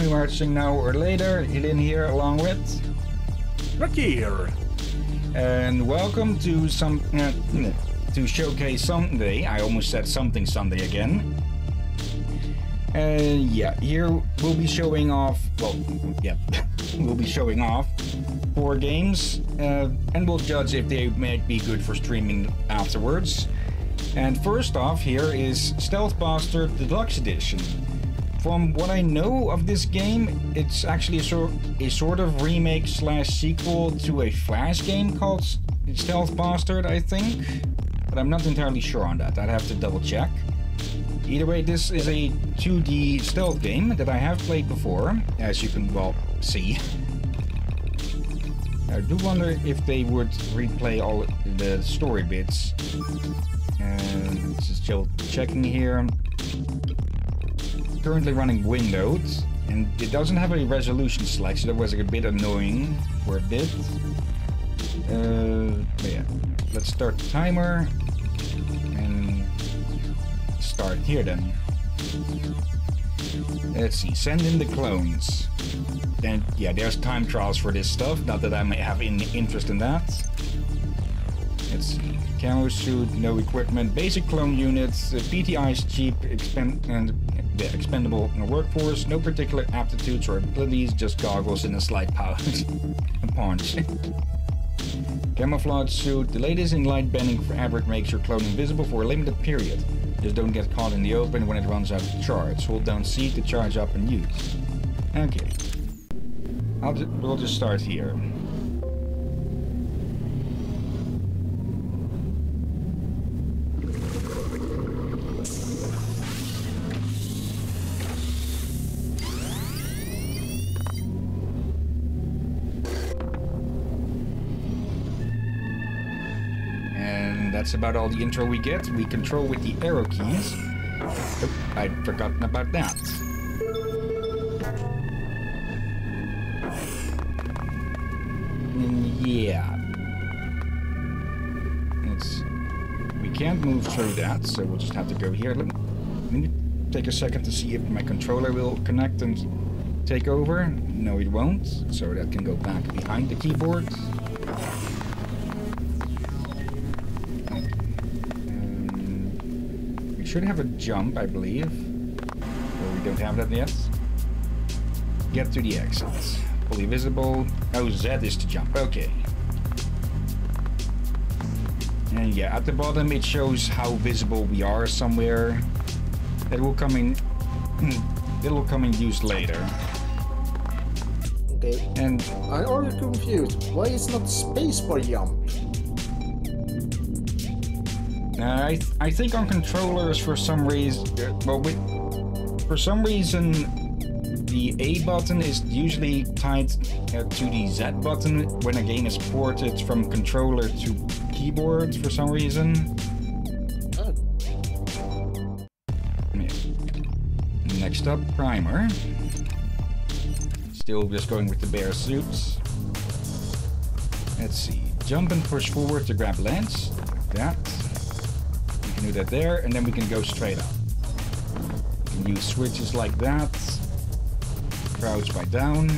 Who watching now or later, Hillyan here along with, here. and welcome to some uh, to showcase Sunday. I almost said something Sunday again. Uh, yeah, here we'll be showing off. Well, yeah, we'll be showing off four games, uh, and we'll judge if they might be good for streaming afterwards. And first off, here is Stealth Bastard Deluxe Edition. From what I know of this game, it's actually a sort, a sort of remake slash sequel to a Flash game called Stealth Bastard, I think. But I'm not entirely sure on that. I'd have to double check. Either way, this is a 2D stealth game that I have played before, as you can well see. I do wonder if they would replay all the story bits. And just checking here currently running Windows, and it doesn't have a resolution select, so that was a bit annoying for a bit. Uh, yeah, let's start the timer, and start here then. Let's see, send in the clones. And yeah, there's time trials for this stuff, not that I may have any interest in that. Let's see. Camo suit, no equipment, basic clone units, uh, PTI is cheap, and expendable in the workforce, no particular aptitudes or abilities, just goggles and a slight pouch. punch. Camouflage suit, the latest in light bending fabric makes your clone invisible for a limited period. Just don't get caught in the open when it runs out of charge. Hold down C to charge up and use. Okay. I'll we'll just start here. About all the intro we get. We control with the arrow keys. I'd forgotten about that. Yeah. It's... We can't move through that, so we'll just have to go here. Let me, let me take a second to see if my controller will connect and take over. No, it won't, so that can go back behind the keyboard. Should have a jump, I believe. Or we don't have that yet. Get to the exits. Fully visible. Oh, Z is to jump. Okay. And yeah, at the bottom it shows how visible we are somewhere. That will come in. That will come in use later. Okay. And I'm already confused. Why is not space for jump? I th- I think on controllers for some reason, well, with, for some reason, the A button is usually tied uh, to the Z button when a game is ported from controller to keyboard for some reason. Next up, primer. Still just going with the bare suits. Let's see. Jump and push forward to grab lens. Like that. Can do that there, and then we can go straight up. Can use switches like that. Crouch by down.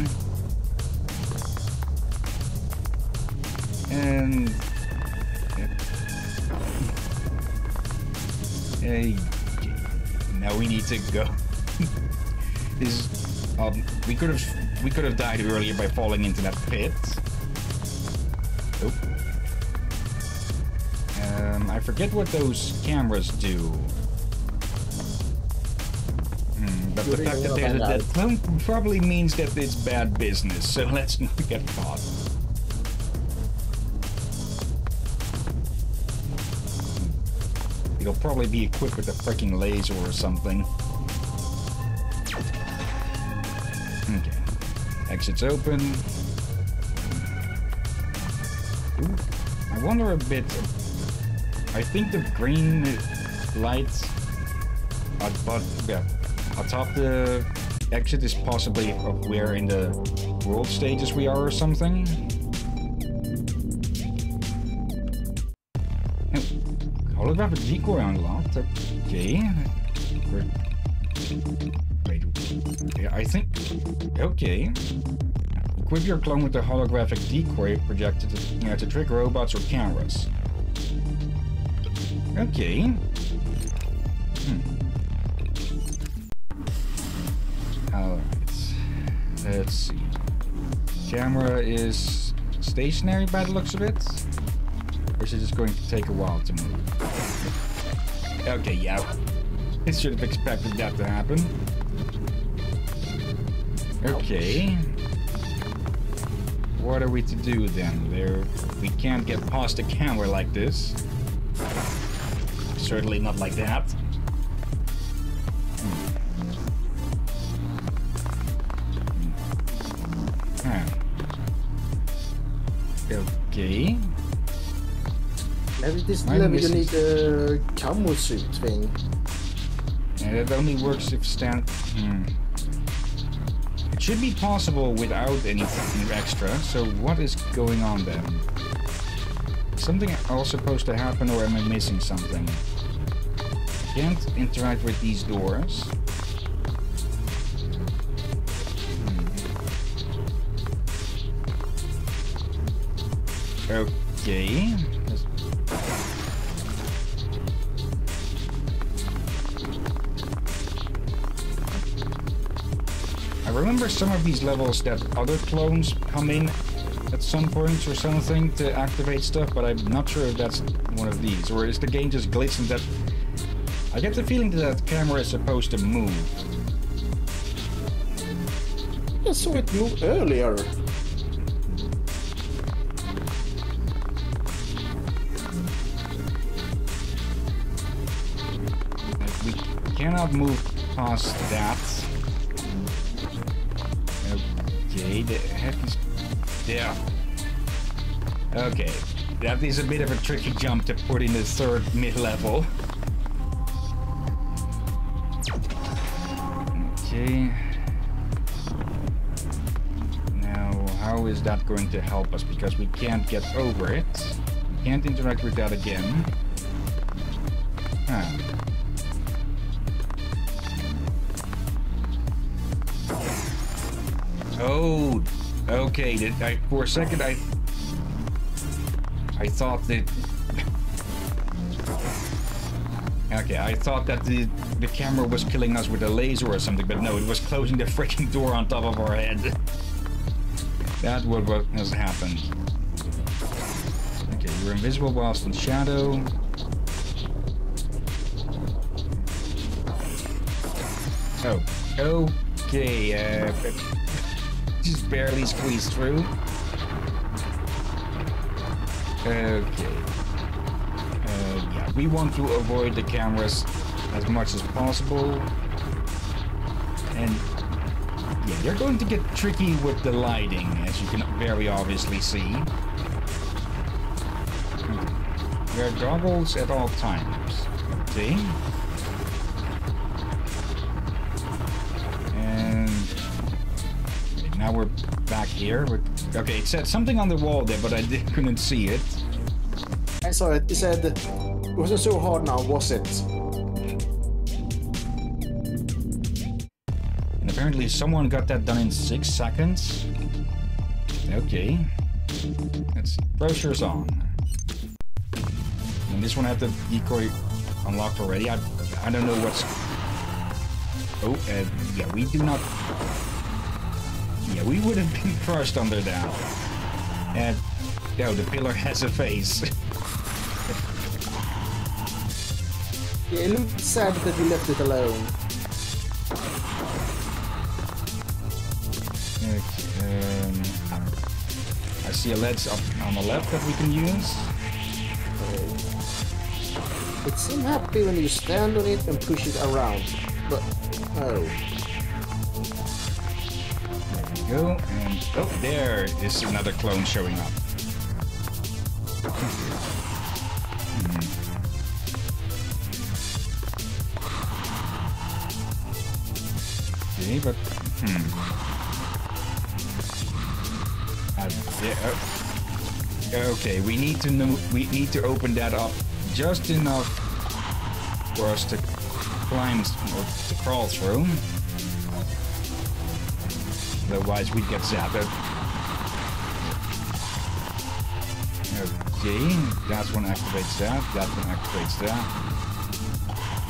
And... Hey, now we need to go. is um, we could have we could have died earlier by falling into that pit. I forget what those cameras do. Hmm, but the fact that there's a dead clone probably means that it's bad business. So let's not get caught. It'll probably be equipped with a freaking laser or something. Okay. Exits open. Ooh, I wonder a bit. I think the green lights but, yeah, atop the exit is possibly of where in the world stages we are or something. Holographic decoy unlocked. Okay. Wait. Yeah, I think. Okay. Equip your clone with the holographic decoy projected to, you know, to trick robots or cameras. Okay. Hmm. Alright. Let's see. Camera is stationary by the looks of it. Or is it just going to take a while to move? Okay, yeah. I should have expected that to happen. Okay. What are we to do then? There, we can't get past the camera like this. Certainly not like that. Hmm. Okay. Maybe this level you need a camo suit thing. And it only works if stand. Hmm. It should be possible without anything extra. So what is going on then? Something else supposed to happen, or am I missing something? Can't interact with these doors. Okay. I remember some of these levels that other clones come in at some point or something to activate stuff, but I'm not sure if that's one of these. Or is the game just glitching that... I get the feeling that that camera is supposed to move. I saw it move earlier. We cannot move past that. Okay, the heck is... Yeah. Okay. That is a bit of a tricky jump to put in the third mid-level. Okay. Now, how is that going to help us? Because we can't get over it. We can't interact with that again. Huh. Oh, okay. Did I, for a second, I I thought that. Okay, I thought that the the camera was killing us with a laser or something, but no, it was closing the freaking door on top of our head. That was what has happened. Okay, you're invisible whilst in shadow. Oh, okay. Uh, just barely squeezed through. Okay. Uh, yeah, we want to avoid the cameras as much as possible. And yeah, they're going to get tricky with the lighting, as you can very obviously see. Hmm. Wear goggles at all times. Okay. And now we're back here. We're, okay, it said something on the wall there, but I did, couldn't see it. I saw it. It said it wasn't so hard now, was it? Apparently someone got that done in six seconds. Okay. Let's see. Brochure's on. And this one had the decoy unlocked already. I, I don't know what's... Oh, uh, yeah, we do not... Yeah, we would have been crushed under that. And, oh, the pillar has a face. Yeah, it looks sad that we left it alone. See a ledge up on the left that we can use. It seems happy when you stand on it and push it around. But, oh. There we go, and oh, there is another clone showing up. Okay, but hmm. Yeah, uh, okay, we need to know. We need to open that up just enough for us to climb or to crawl through. Otherwise, we'd get zapped. Okay, that one activates that, that one activates that.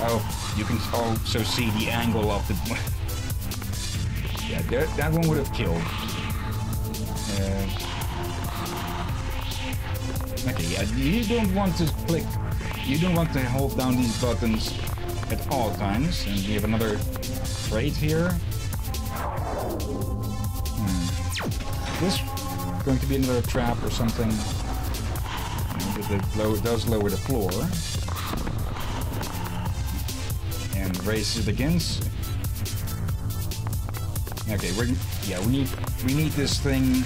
Oh, you can also see the angle of the... yeah, that, that one would have killed. Uh, you don't want to click... You don't want to hold down these buttons at all times. And we have another crate here. Hmm. This going to be another trap or something it does lower the floor. And raises it against. Okay, we're yeah we need we need this thing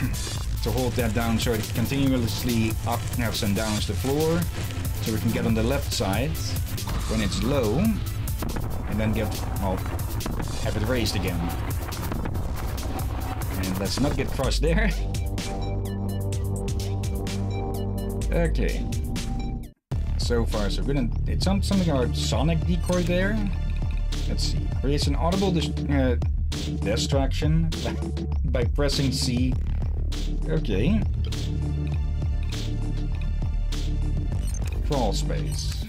to hold that down so it continuously up ups and downs the floor, so we can get on the left side when it's low, and then get well have it raised again. And let's not get crushed there. Okay. So far, so good. It's something our sonic decoy there. Let's see. Creates an audible uh, distraction by pressing C. Okay. Crawl space.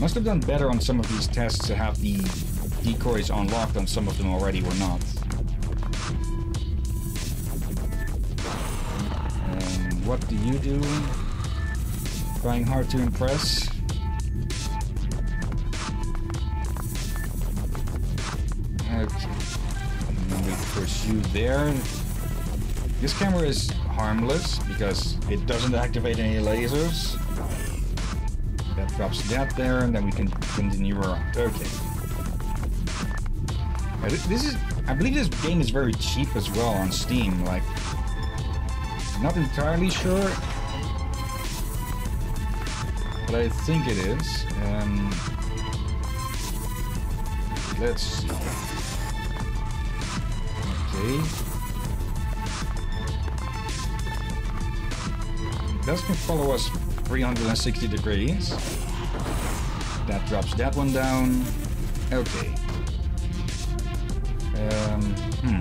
Must have done better on some of these tests to have the decoys unlocked on some of them already or not. what do you do? Trying hard to impress. Okay. And we pursue there. This camera is harmless because it doesn't activate any lasers. That drops that there, and then we can continue around. Okay. This is, I believe this game is very cheap as well on Steam. Like, not entirely sure, but I think it is. Um, let's see. Okay. That can follow us 360 degrees. That drops that one down. Okay. Um, hmm.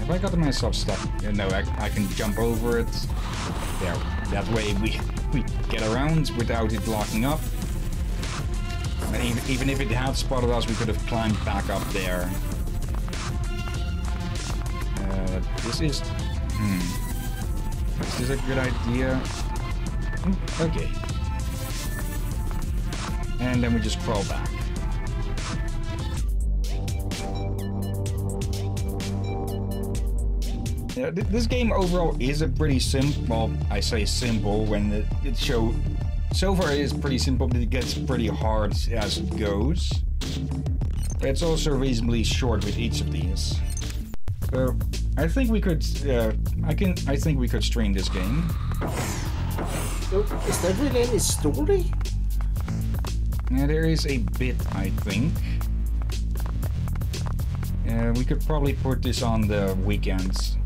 Have I gotten myself stuck? Yeah, no, I, I can jump over it. There. That way we, we get around without it locking up. And even, even if it had spotted us, we could have climbed back up there. Uh, this is... Hmm. Is a good idea? Okay. And then we just crawl back. Yeah, th this game overall is a pretty simple. Well, I say simple when it, it show. So far, it is pretty simple, but it gets pretty hard as it goes. But it's also reasonably short with each of these. So I think we could. Uh, I can. I think we could stream this game. So, is there really any story? Yeah, there is a bit, I think. Uh, we could probably put this on the weekends.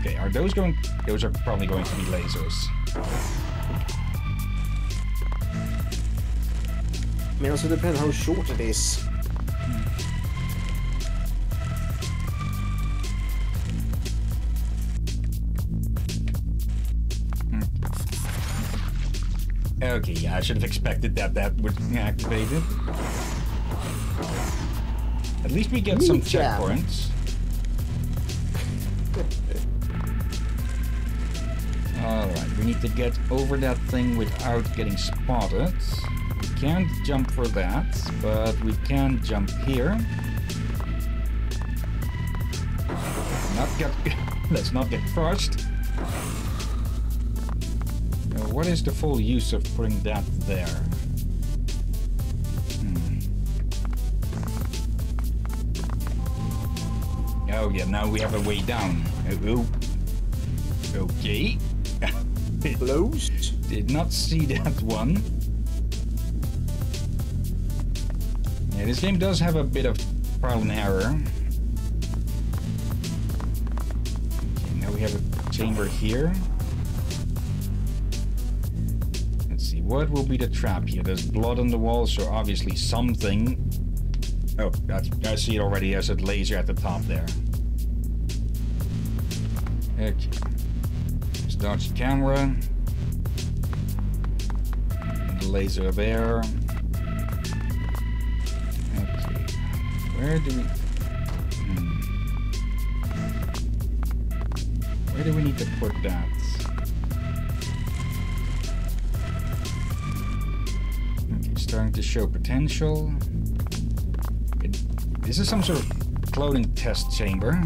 Okay, are those going... Those are probably going to be lasers. I mean, also depends how short it is. Okay, yeah, I should have expected that that would activate it. At least we get some checkpoints. Alright, we need to get over that thing without getting spotted. We can't jump for that, but we can jump here. Not get... Let's not get crushed. What is the full use of putting that there? Hmm. Oh yeah, now we have a way down. Oh, okay. Closed? Did not see that one. Yeah, this game does have a bit of trial and error. Now we have a chamber here. What will be the trap here? There's blood on the wall, so obviously something. Oh, that's, I see it already as a laser at the top there. Okay. Let's dodge the camera. The laser there. Okay. Where do we... Hmm. Where do we need to put that? Starting to show potential. It, this is some sort of cloning test chamber.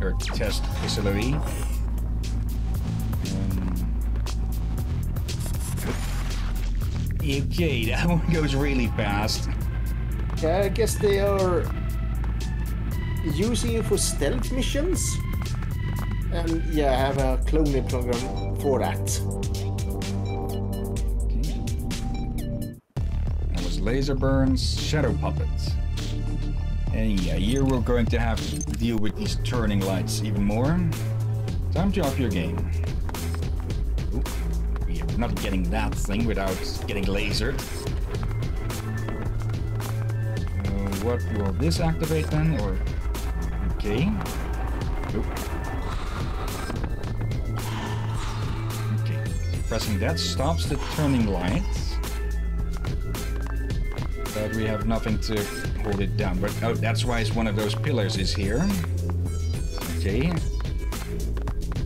Or test facility. Um, okay, that one goes really fast. Yeah, I guess they are using it for stealth missions. And yeah, I have a cloning program for that. Laser burns, shadow puppets. And yeah, here we're going to have to deal with these turning lights even more. Time to up your game. We are not getting that thing without getting lasered. Uh, what will this activate then? Or okay. Oop. Okay. Pressing that stops the turning lights. But we have nothing to hold it down. But oh, that's why it's one of those pillars is here. Okay.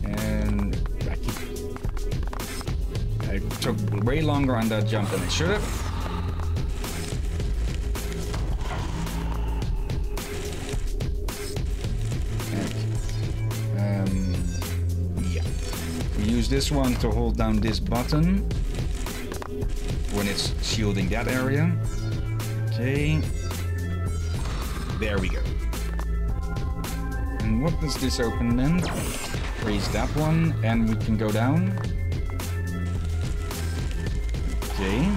And I keep. I took way longer on that jump than I should have. Um, use this one to hold down this button when it's shielding that area. Okay. There we go. And what does this open then? Raise that one, and we can go down. Okay.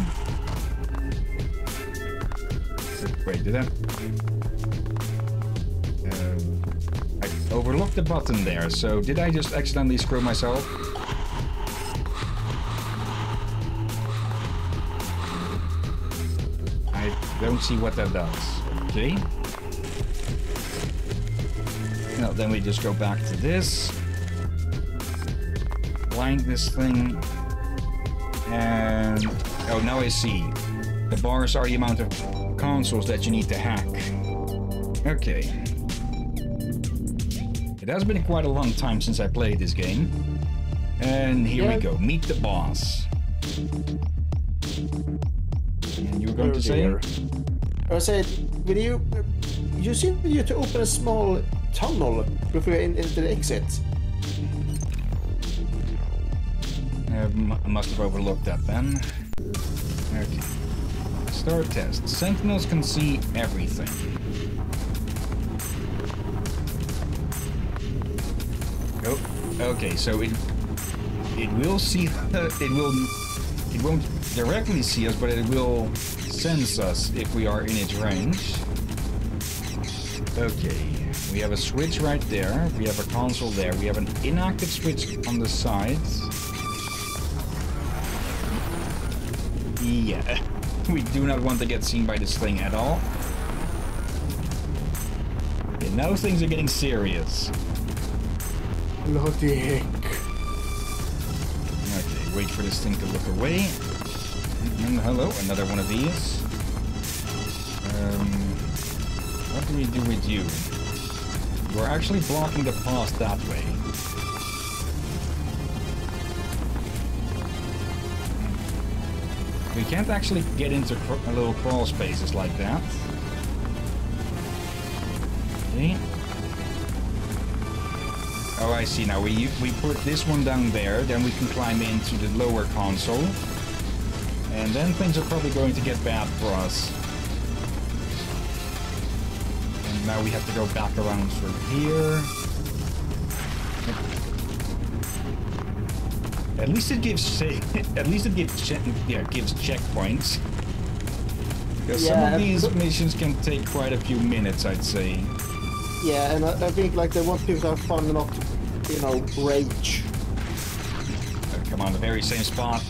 Wait, did that? Uh, I overlooked the button there, so did I just accidentally screw myself? Don't see what that does. Okay. No, then we just go back to this. Blind this thing. And... Oh, now I see. The bars are the amount of consoles that you need to hack. Okay. It has been quite a long time since I played this game. And here Yeah. we go. Meet the boss. And you were going to say? I said, will you you seem you to open a small tunnel before you into the exit? Um, I must have overlooked that then. Okay. Start test. Sentinels can see everything. Oh, okay. So it it will see. It will. It won't directly see us, but it will sense us if we are in its range. Okay. We have a switch right there. We have a console there. We have an inactive switch on the sides. Yeah, we do not want to get seen by this thing at all. Okay, now things are getting serious. Bloody heck. Okay, wait for this thing to look away. And hello, another one of these. We do with you? We're actually blocking the path that way. We can't actually get into little crawl spaces like that. Okay. Oh, I see now. We we put this one down there, then we can climb into the lower console. And then things are probably going to get bad for us. Now we have to go back around through here. At least it gives at least it gives che- yeah gives checkpoints. Because some of these but- missions can take quite a few minutes, I'd say. Yeah, and I, I think like they want people to have fun enough you know, rage. Uh, come on, the very same spot.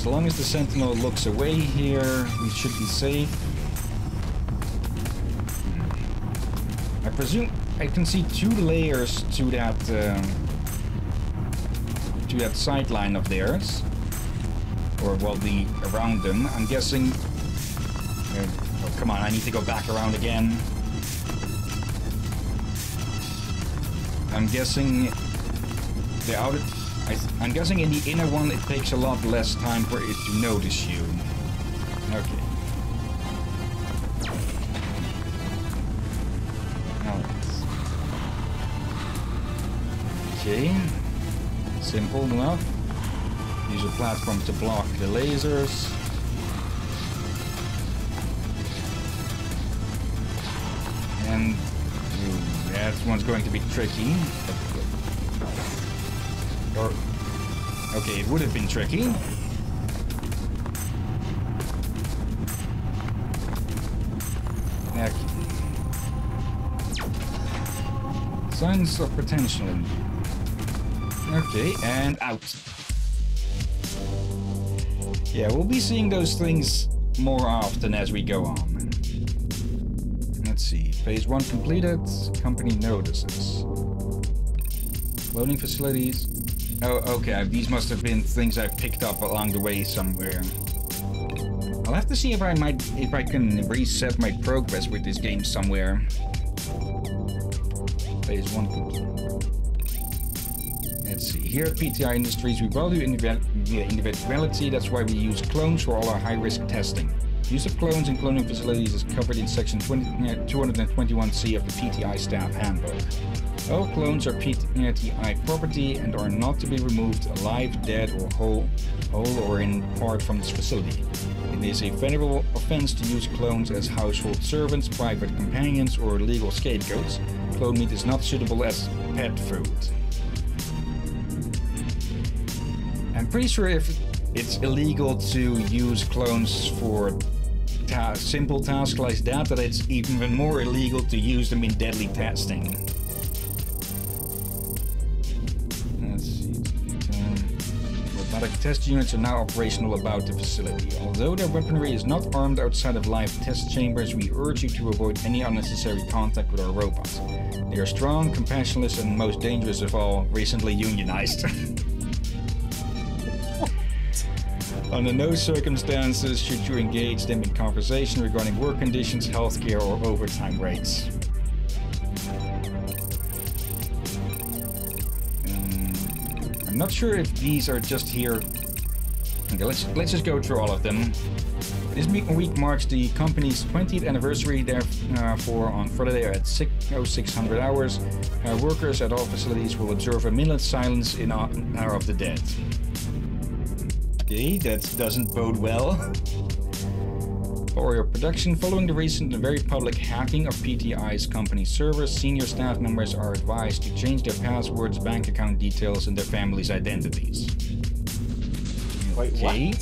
As long as the sentinel looks away here, we should be safe. I presume I can see two layers to that um, to that sideline of theirs, or well, the around them. I'm guessing. Uh, oh, come on! I need to go back around again. I'm guessing the outer. I, I'm guessing in the inner one it takes a lot less time for it to notice you. Okay. Okay. Simple enough. Use a platform to block the lasers. And ooh, that one's going to be tricky. Or okay, it would have been tricky. Okay. Signs of potential. Okay, and out. Yeah, we'll be seeing those things more often as we go on. Let's see. Phase 1 completed. Company notices. Loading facilities. Oh, okay. These must have been things I picked up along the way somewhere. I'll have to see if I might, if I can reset my progress with this game somewhere. Phase 1. Let's see. Here at PTI Industries, we value individuality. That's why we use clones for all our high-risk testing. Use of clones in cloning facilities is covered in Section 20, 221C of the PTI Staff Handbook. All clones are PTI property and are not to be removed alive, dead, or whole, whole or in part from this facility. It is a federal offense to use clones as household servants, private companions, or legal scapegoats. Clone meat is not suitable as pet food. I'm pretty sure if it's illegal to use clones for ta simple tasks like that, that it's even more illegal to use them in deadly testing. Robotic test units are now operational about the facility. Although their weaponry is not armed outside of live test chambers, we urge you to avoid any unnecessary contact with our robots. They are strong, compassionless, and most dangerous of all, recently unionized. Under no circumstances should you engage them in conversation regarding work conditions, healthcare, or overtime rates. I'm not sure if these are just here. Okay, let's let's just go through all of them. This week marks the company's 20th anniversary. Therefore, on Friday at 0600 hours, uh, workers at all facilities will observe a minute's silence in honor of the dead. Okay, that doesn't bode well. For production, following the recent and very public hacking of PTI's company servers, senior staff members are advised to change their passwords, bank account details, and their family's identities. Wait, Okay. what?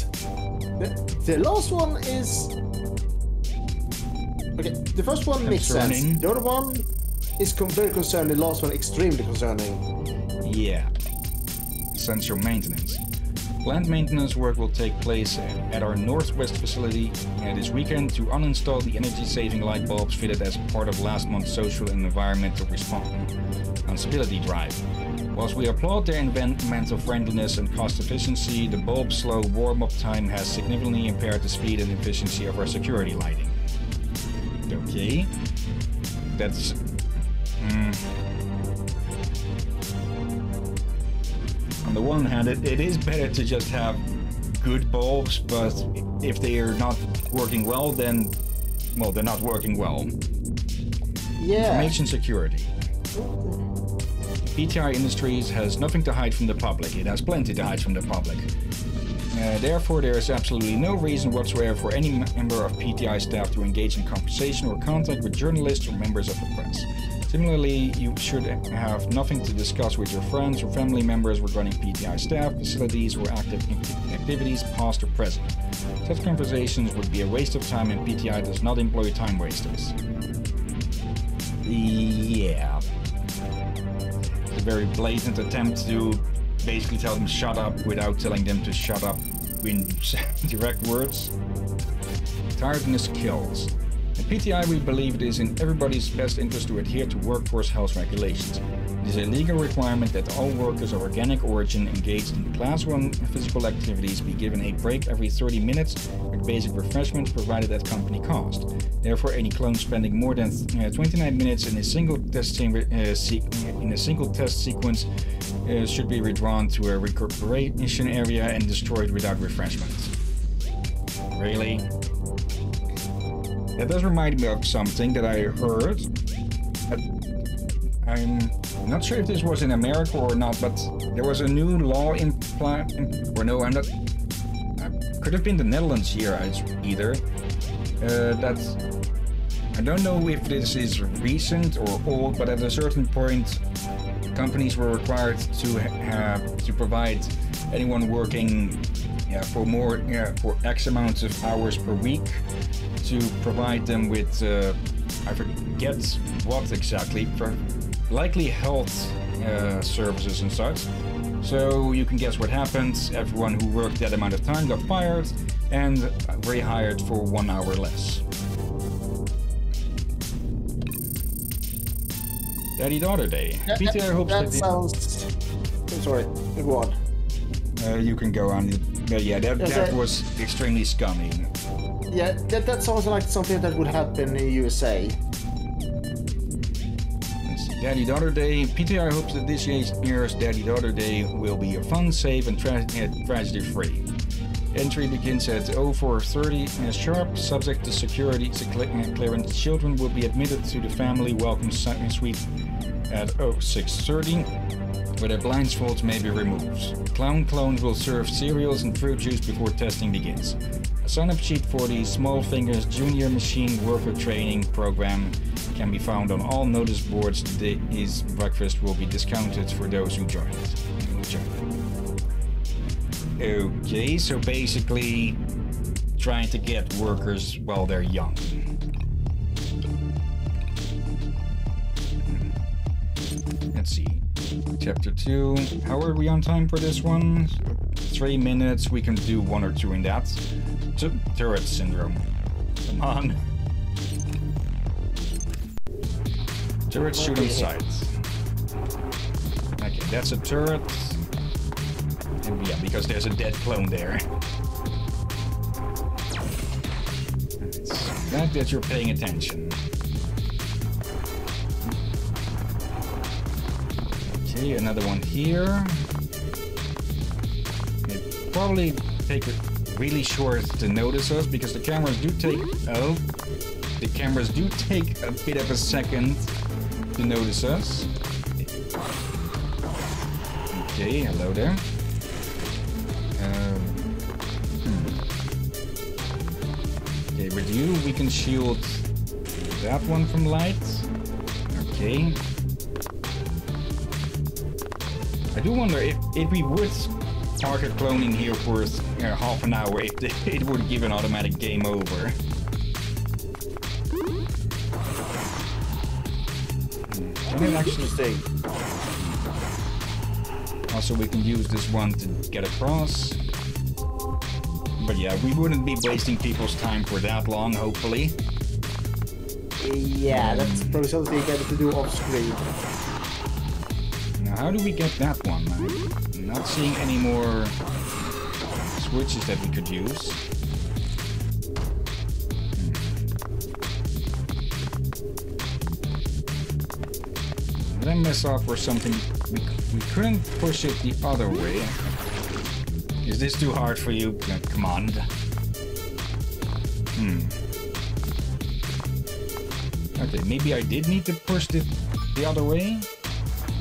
The, the last one is. Okay, the first one makes sense. The other one is con- very concerning. The last one extremely concerning. Yeah. Essential maintenance. Plant maintenance work will take place at our northwest facility this weekend to uninstall the energy-saving light bulbs fitted as part of last month's social and environmental responsibility drive. Whilst we applaud their environmental friendliness and cost efficiency, the bulb slow warm-up time has significantly impaired the speed and efficiency of our security lighting. Okay. That's... mm, on the one hand, it, it is better to just have good bulbs, but if they are not working well, then, well, they're not working well. Yeah. Information security. PTI Industries has nothing to hide from the public. It has plenty to hide from the public. Uh, therefore, there is absolutely no reason whatsoever for any member of PTI staff to engage in conversation or contact with journalists or members of the press. Similarly, you should have nothing to discuss with your friends or family members regarding PTI staff, facilities, or active activities, past or present. Such conversations would be a waste of time, and PTI does not employ time wasters. Yeah. It's a very blatant attempt to basically tell them shut up without telling them to shut up in direct words. Tiredness kills. PTI, we believe it is in everybody's best interest to adhere to workforce health regulations. It is a legal requirement that all workers of organic origin engaged in Class 1 physical activities be given a break every 30 minutes with basic refreshments provided at company cost. Therefore, any clone spending more than uh, 29 minutes in a single test chamber, uh, in a single test sequence uh, should be redrawn to a recuperation area and destroyed without refreshments. Really? That does remind me of something that I heard. I'm not sure if this was in America or not, but there was a new law in. Or no, I'm not. Could have been the Netherlands here as- either. Uh, that I don't know if this is recent or old, but at a certain point, companies were required to have to provide anyone working yeah, for more yeah, for X amounts of hours per week to provide them with uh, I forget what exactly, for likely health uh, services and such. So you can guess what happened. Everyone who worked that amount of time got fired and rehired for one hour less. Daddy Daughter Day. That, Peter that, hopes that that sounds. Sorry, go on. Uh, you can go on. But yeah, that, Yes, that I- was extremely scummy. Yeah, that, that sounds like something that would happen in the USA. Daddy Daughter Day. PTR hopes that this year's Daddy Daughter Day will be a fun, safe, and tra- tragedy free. Entry begins at 0430 sharp, subject to security cle- clearance. Children will be admitted to the family welcome su- suite at 0630, where their blindfolds may be removed. Clown clones will serve cereals and fruit juice before testing begins. A sign-up sheet for the Small Fingers Junior Machine Worker Training Program can be found on all notice boards. Today's breakfast will be discounted for those. Who join it. Okay, so basically trying to get workers while they're young. Let's see. Chapter 2. How are we on time for this one? Three minutes. We can do one or two in that. T- turret syndrome. Come on. Turret shooting on sight. Okay, that's a turret. And yeah, because there's a dead clone there. It's glad that you're paying attention. Okay, another one here. It probably take really short to notice us because the cameras do take oh the cameras do take a bit of a second to notice us. Okay, hello there. Um, hmm. Okay, with you we can shield that one from light. Okay. I do wonder if, if we would target cloning here for uh, half an hour, if the, it would give an automatic game over. It actually. Also, we can use this one to get across. But yeah, we wouldn't be wasting people's time for that long, hopefully. Yeah, that's probably something better to do off screen. How do we get that one? I'm not seeing any more switches that we could use. Hmm. Did I mess up or something? We, we couldn't push it the other way. Is this too hard for you? Come on. Hmm. Okay, maybe I did need to push it the other way.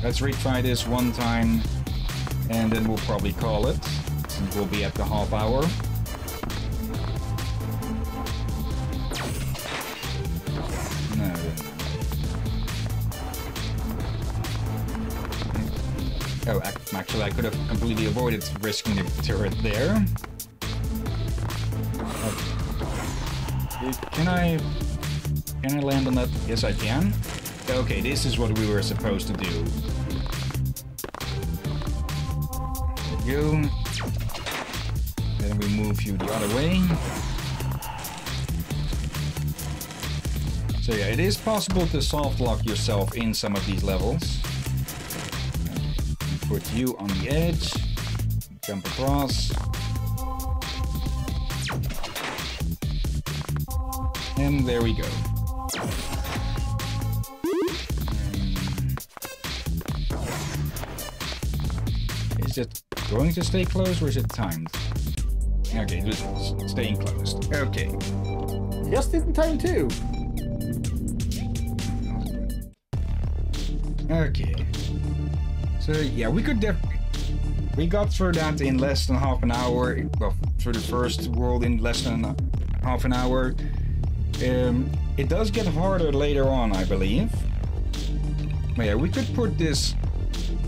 Let's retry this one time, and then we'll probably call it, we'll be at the half hour. No. Oh, actually, I could have completely avoided risking the turret there. Uh, Can I... Can I land on that? Yes, I can. Okay, this is what we were supposed to do. We. Then we move you the other way. So yeah, it is possible to soft lock yourself in some of these levels. Put you on the edge, jump across. And there we go. Going to stay closed or is it timed? Okay, just staying closed. Okay. Just in time too. Okay. So yeah, we could def we got through that in less than half an hour. Well, through the first world in less than half an hour. Um, it does get harder later on, I believe. But yeah, we could put this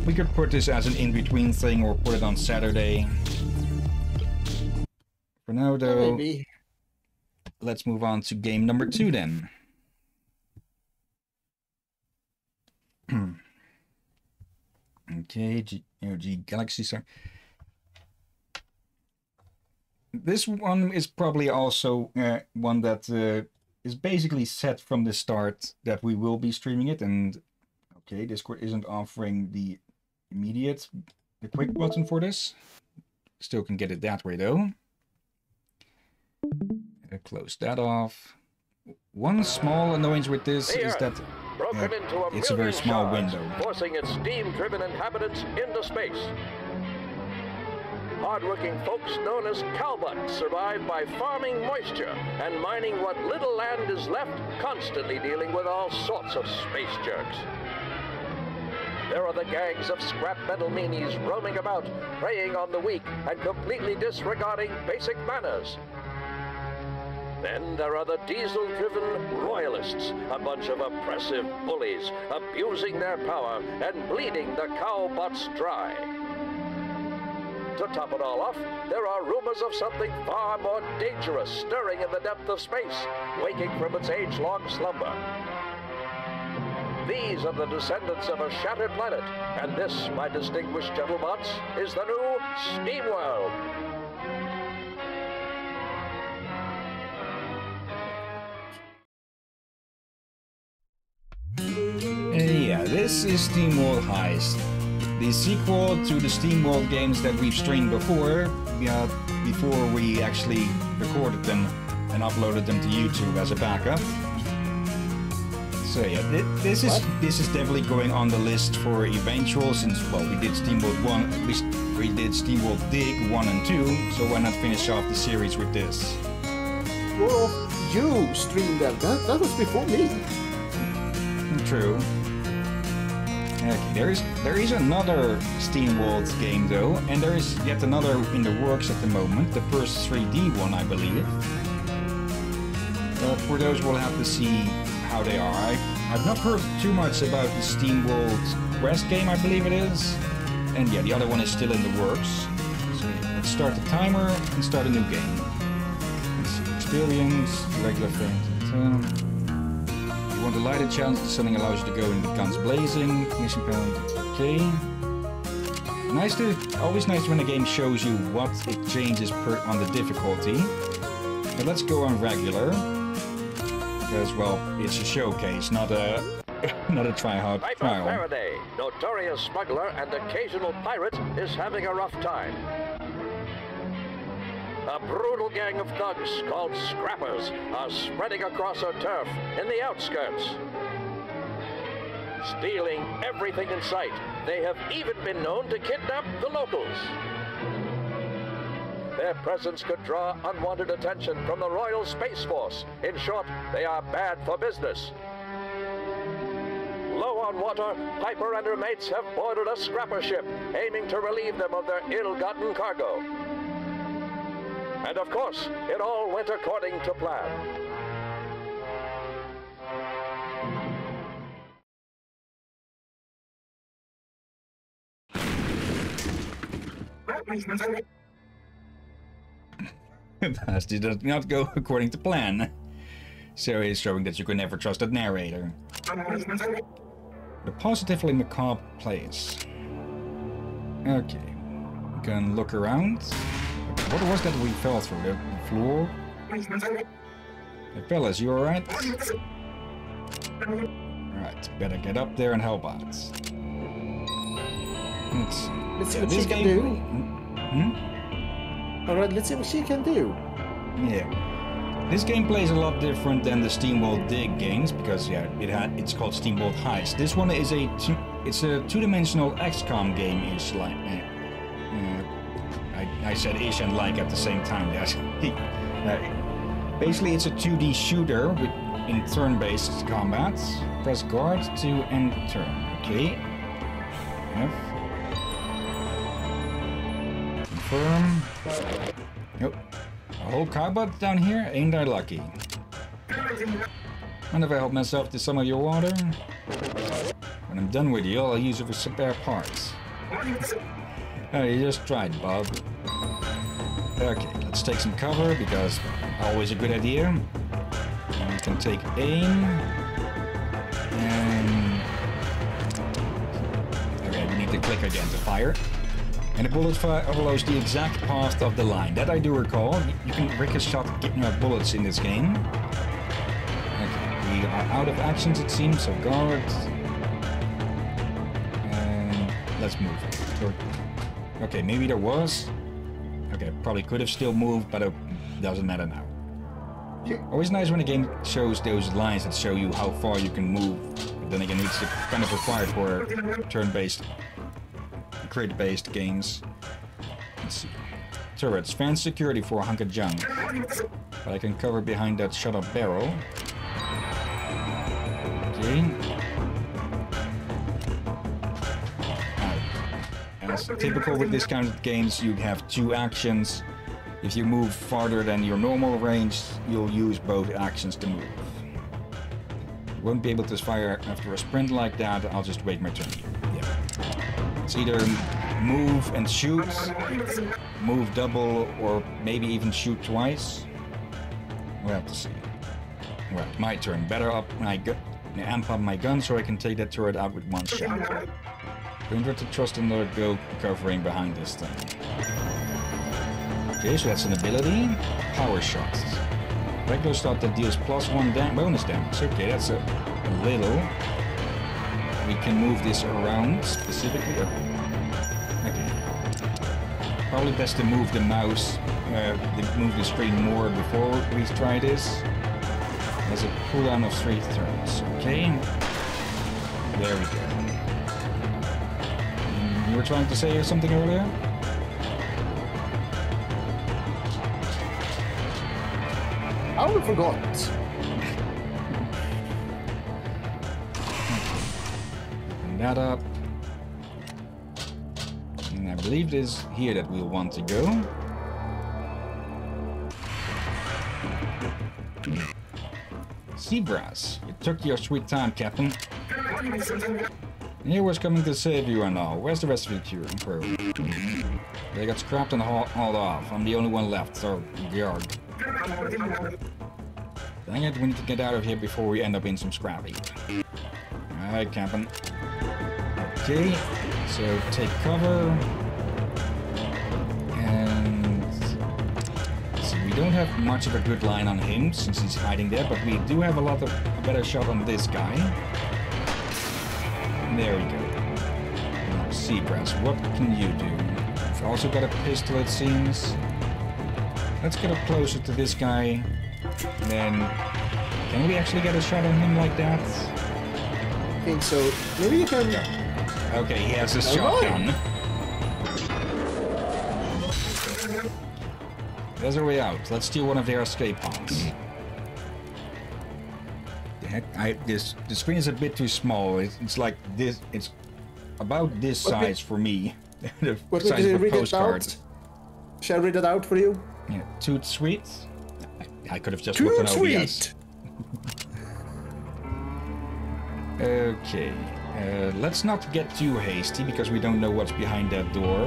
we could put this as an in-between thing or put it on Saturday. For now though, Maybe. let's move on to game number two then. okay, G, you know, G Galaxy Star. This one is probably also uh, one that uh, is basically set from the start that we will be streaming it. And okay, Discord isn't offering the immediate, the quick button for this. Still can get it that way though. Uh, close that off. One small annoyance with this is that uh, a it's a very small shards, window. forcing its steam-driven inhabitants into space. Hard-working folks known as Cowbots survive by farming moisture and mining what little land is left, constantly dealing with all sorts of space jerks. There are the gangs of scrap metal meanies roaming about, preying on the weak and completely disregarding basic manners. Then there are the diesel-driven royalists, a bunch of oppressive bullies, abusing their power and bleeding the cowbots dry. To top it all off, there are rumors of something far more dangerous stirring in the depth of space, waking from its age-long slumber. These are the descendants of a shattered planet, and this, my distinguished gentlebots, is the new SteamWorld. Uh, yeah, this is SteamWorld Heist. The sequel to the SteamWorld games that we've streamed before, yeah, before we actually recorded them and uploaded them to YouTube as a backup. So yeah, thi- this is this is definitely going on the list for eventual since well we did SteamWorld one we, we did SteamWorld Dig one and two, so why not finish off the series with this? Well, you streamed that. That, that was before me. True. Okay, there is there is another SteamWorld game though, and there is yet another in the works at the moment. The first 3D one, I believe. Uh, for those, we'll have to see how they are. I, I've not heard too much about the Steam SteamWorld Quest game, I believe it is, and yeah, the other one is still in the works. So let's start the timer and start a new game. Let's see, experience, regular things. You want a lighter challenge, something allows you to go in guns blazing, mission count, okay. Nice to, always nice when a game shows you what it changes per, on the difficulty. But let's go on regular. Because, well, it's a showcase, not a, not a try-hard Piper trial. Faraday, notorious smuggler and occasional pirate, is having a rough time. A brutal gang of thugs called Scrappers are spreading across our turf in the outskirts. Stealing everything in sight, they have even been known to kidnap the locals. Their presence could draw unwanted attention from the Royal Space Force. In short, they are bad for business. Low on water, Piper and her mates have boarded a scrapper ship, aiming to relieve them of their ill-gotten cargo. And of course, it all went according to plan. did not go according to plan. so it's showing that you can never trust a narrator. The positively macabre place. Okay. We can look around. What was that we fell through? The floor? Hey, fellas, you alright? Alright, better get up there and help out. Let's see. Let's see Yeah, what this she can game- do. Hmm? Alright, let's see what she can do. Yeah. This game plays a lot different than the SteamWorld Dig games because yeah, it had it's called SteamWorld Heist. This one is a two, it's a two-dimensional XCOM game ish like. Uh, I, I said ish and like at the same time. Yes. uh, basically, it's a 2D shooter with in turn-based combat. Press guard to end turn. Okay. F. Confirm. A whole oh, cowbot down here? Ain't I lucky? Mind if I help myself to some of your water? When I'm done with you, I'll use it for spare parts. Oh, you just tried, Bob. Okay, let's take some cover because always a good idea. And we can take aim. And okay, we need to click again to fire. And the bullet fire follows the exact path of the line. That I do recall. You- can ricochet getting bullets in this game. Okay, we are out of actions it seems, so guard. And let's move. Okay, maybe there was. Okay, probably could have still moved, but it doesn't matter now. You- Always nice when a game shows those lines that show you how far you can move. But then again, it's kind of required for turn-based grid-based games. Let's see. Turrets. Fan security for a hunk of junk. But I can cover behind that shut-up barrel. Okay. As typical with this kind of games, you have two actions. If you move farther than your normal range, you'll use both actions to move. You won't be able to fire after a sprint like that, I'll just wait my turn. It's either move and shoot, move double, or maybe even shoot twice. We'll have to see. Right, my turn. Better up my gu- amp up my gun so I can take that turret out with one shot. Don't have to trust another go covering behind this thing. Okay, so that's an ability. Power shots. Regular shot that deals plus one dam bonus damage. Okay, that's a, a little. We can move this around specifically. Okay. Probably best to move the mouse, uh, move the screen more before we try this. There's a cooldown of three turns. Okay. There we go. Mm, You were trying to say something earlier? I forgot. That up. And I believe it is here that we'll want to go. Seabrass, you took your sweet time, Captain. Here was coming to save you and all. Where's the rest of your crew? They got scrapped and haul- hauled off. I'm the only one left, so guard. Dang it, we need to get out of here before we end up in some scrappy. Alright, Captain. Okay, so take cover. And see, we don't have much of a good line on him since he's hiding there, but we do have a lot of a better shot on this guy. There we go. Now, Seabrass, what can you do? You've also got a pistol, it seems. Let's get up closer to this guy. Then, can we actually get a shot on him like that? I think so. Maybe you can. Okay, he has a shotgun. There's a way out. Let's steal one of their escape pods. The heck, I this the screen is a bit too small. It's, it's like this. It's about this What size for me. the What size of a read it postcard. out? Shall I read it out for you? Yeah, toot sweet. I, I could have just Too looked on sweet. Okay, uh, let's not get too hasty because we don't know what's behind that door.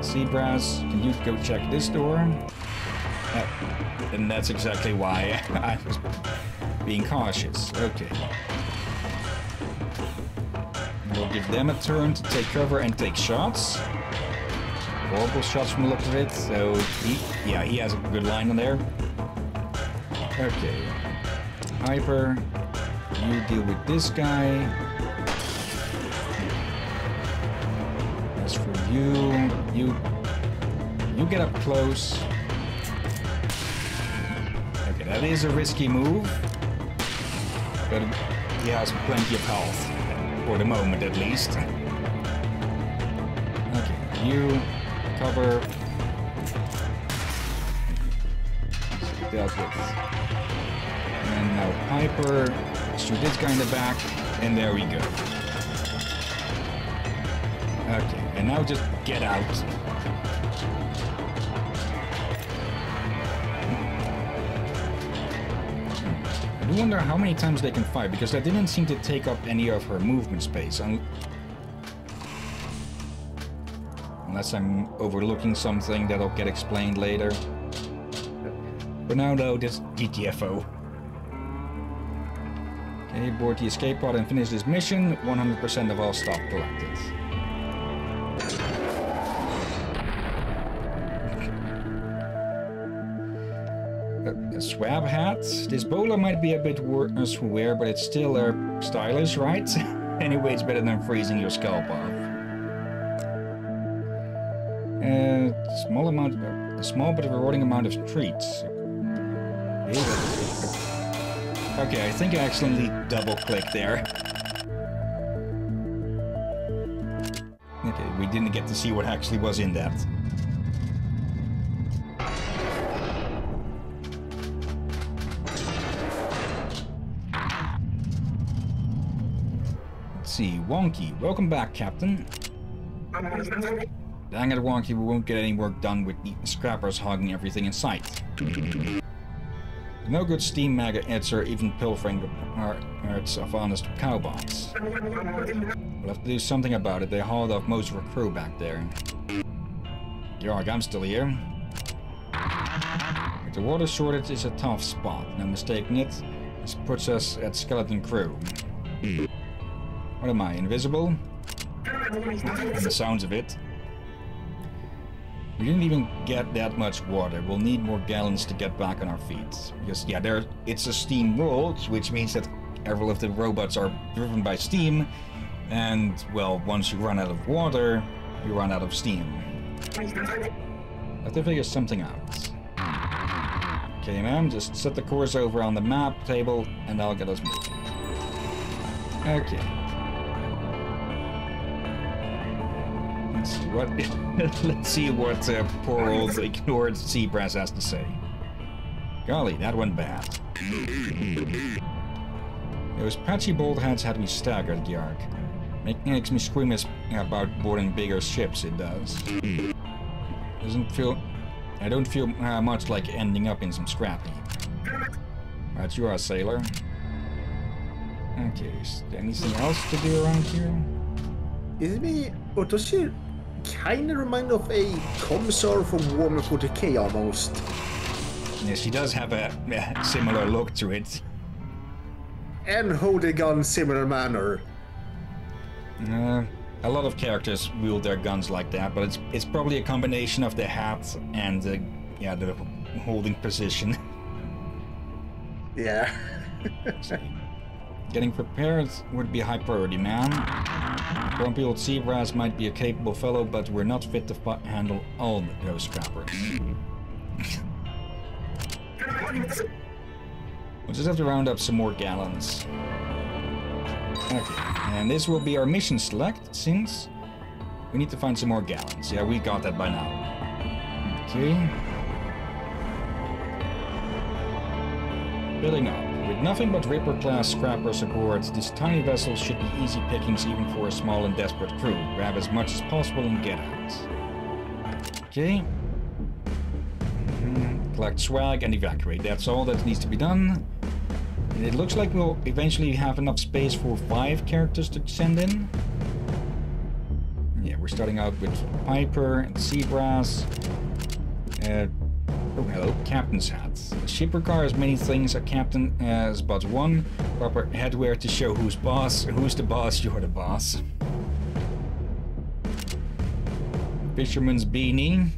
Seabrass, can you go check this door? Uh, and that's exactly why I was being cautious. Okay. We'll give them a turn to take cover and take shots. Horrible shots from the look of it, so he, yeah, he has a good line on there. Okay. Piper, you deal with this guy. You, you you get up close. Okay, that is a risky move. But he has plenty of health. For the moment, at least. Okay, you cover. Dealt with. And now Piper. Shoot this guy in the back. And there we go. Okay, and now just get out. I do wonder how many times they can fight, because that didn't seem to take up any of her movement space. Un Unless I'm overlooking something that'll get explained later. For now, though, this GTFO. Okay, board the escape pod and finish this mission. 100% of all stock collected. A, a swab hat. This bowler might be a bit worse for wear, but it's still uh, stylish, right? anyway, it's better than freezing your scalp off. Uh, small amount, uh, a small but rewarding amount of treats. Okay, I think I accidentally double-clicked there. Okay, we didn't get to see what actually was in that. See, Wonky. Welcome back, Captain. Dang it, Wonky, we won't get any work done with the scrappers hogging everything in sight. No good steam maggots or even pilfering the parts of honest cowboys. We'll have to do something about it. They hauled off most of our crew back there. York, I'm still here. The water shortage is a tough spot, no mistaking it. This puts us at skeleton crew. What am I, invisible? The sounds of it. We didn't even get that much water. We'll need more gallons to get back on our feet. Because, yeah, there it's a steam world, which means that several of the robots are driven by steam. And, well, once you run out of water, you run out of steam. I Have to figure something out. Okay, ma'am, just set the course over on the map table, and I'll get us moving. Okay. Let's see what. let's see what uh, poor old ignored Seabrass has to say. Golly, that went bad. Those patchy bald heads had me staggered, Yark. Make, makes me scream about boarding bigger ships, it does. Doesn't feel... I don't feel uh, much like ending up in some scrap heap. Right, you are a sailor. Okay, is there anything else to do around here? Is me, or does she kind of remind of a commissar from Warhammer 40k almost? Yeah, she does have a, a similar look to it. And hold a gun similar manner. Uh, a lot of characters wield their guns like that, but it's it's probably a combination of the hat and the yeah the holding position. Yeah. Getting prepared would be high priority, man. Grumpy old Seabrass might be a capable fellow, but we're not fit to handle all those scrappers. We'll just have to round up some more gallons. Okay, and this will be our mission select, since we need to find some more gallons. Yeah, we got that by now. Okay. Filling up. Nothing but Ripper-class scrappers aboard, this tiny vessel should be easy pickings even for a small and desperate crew. Grab as much as possible and get out. Okay. Mhm. Collect swag and evacuate. That's all that needs to be done. And It looks like we'll eventually have enough space for five characters to send in. Yeah, we're starting out with Piper and Seabrass. Uh, Oh, hello, captain's hat. A ship requires many things a captain has but one. Proper headwear to show who's boss. Who's the boss? You're the boss. Fisherman's beanie.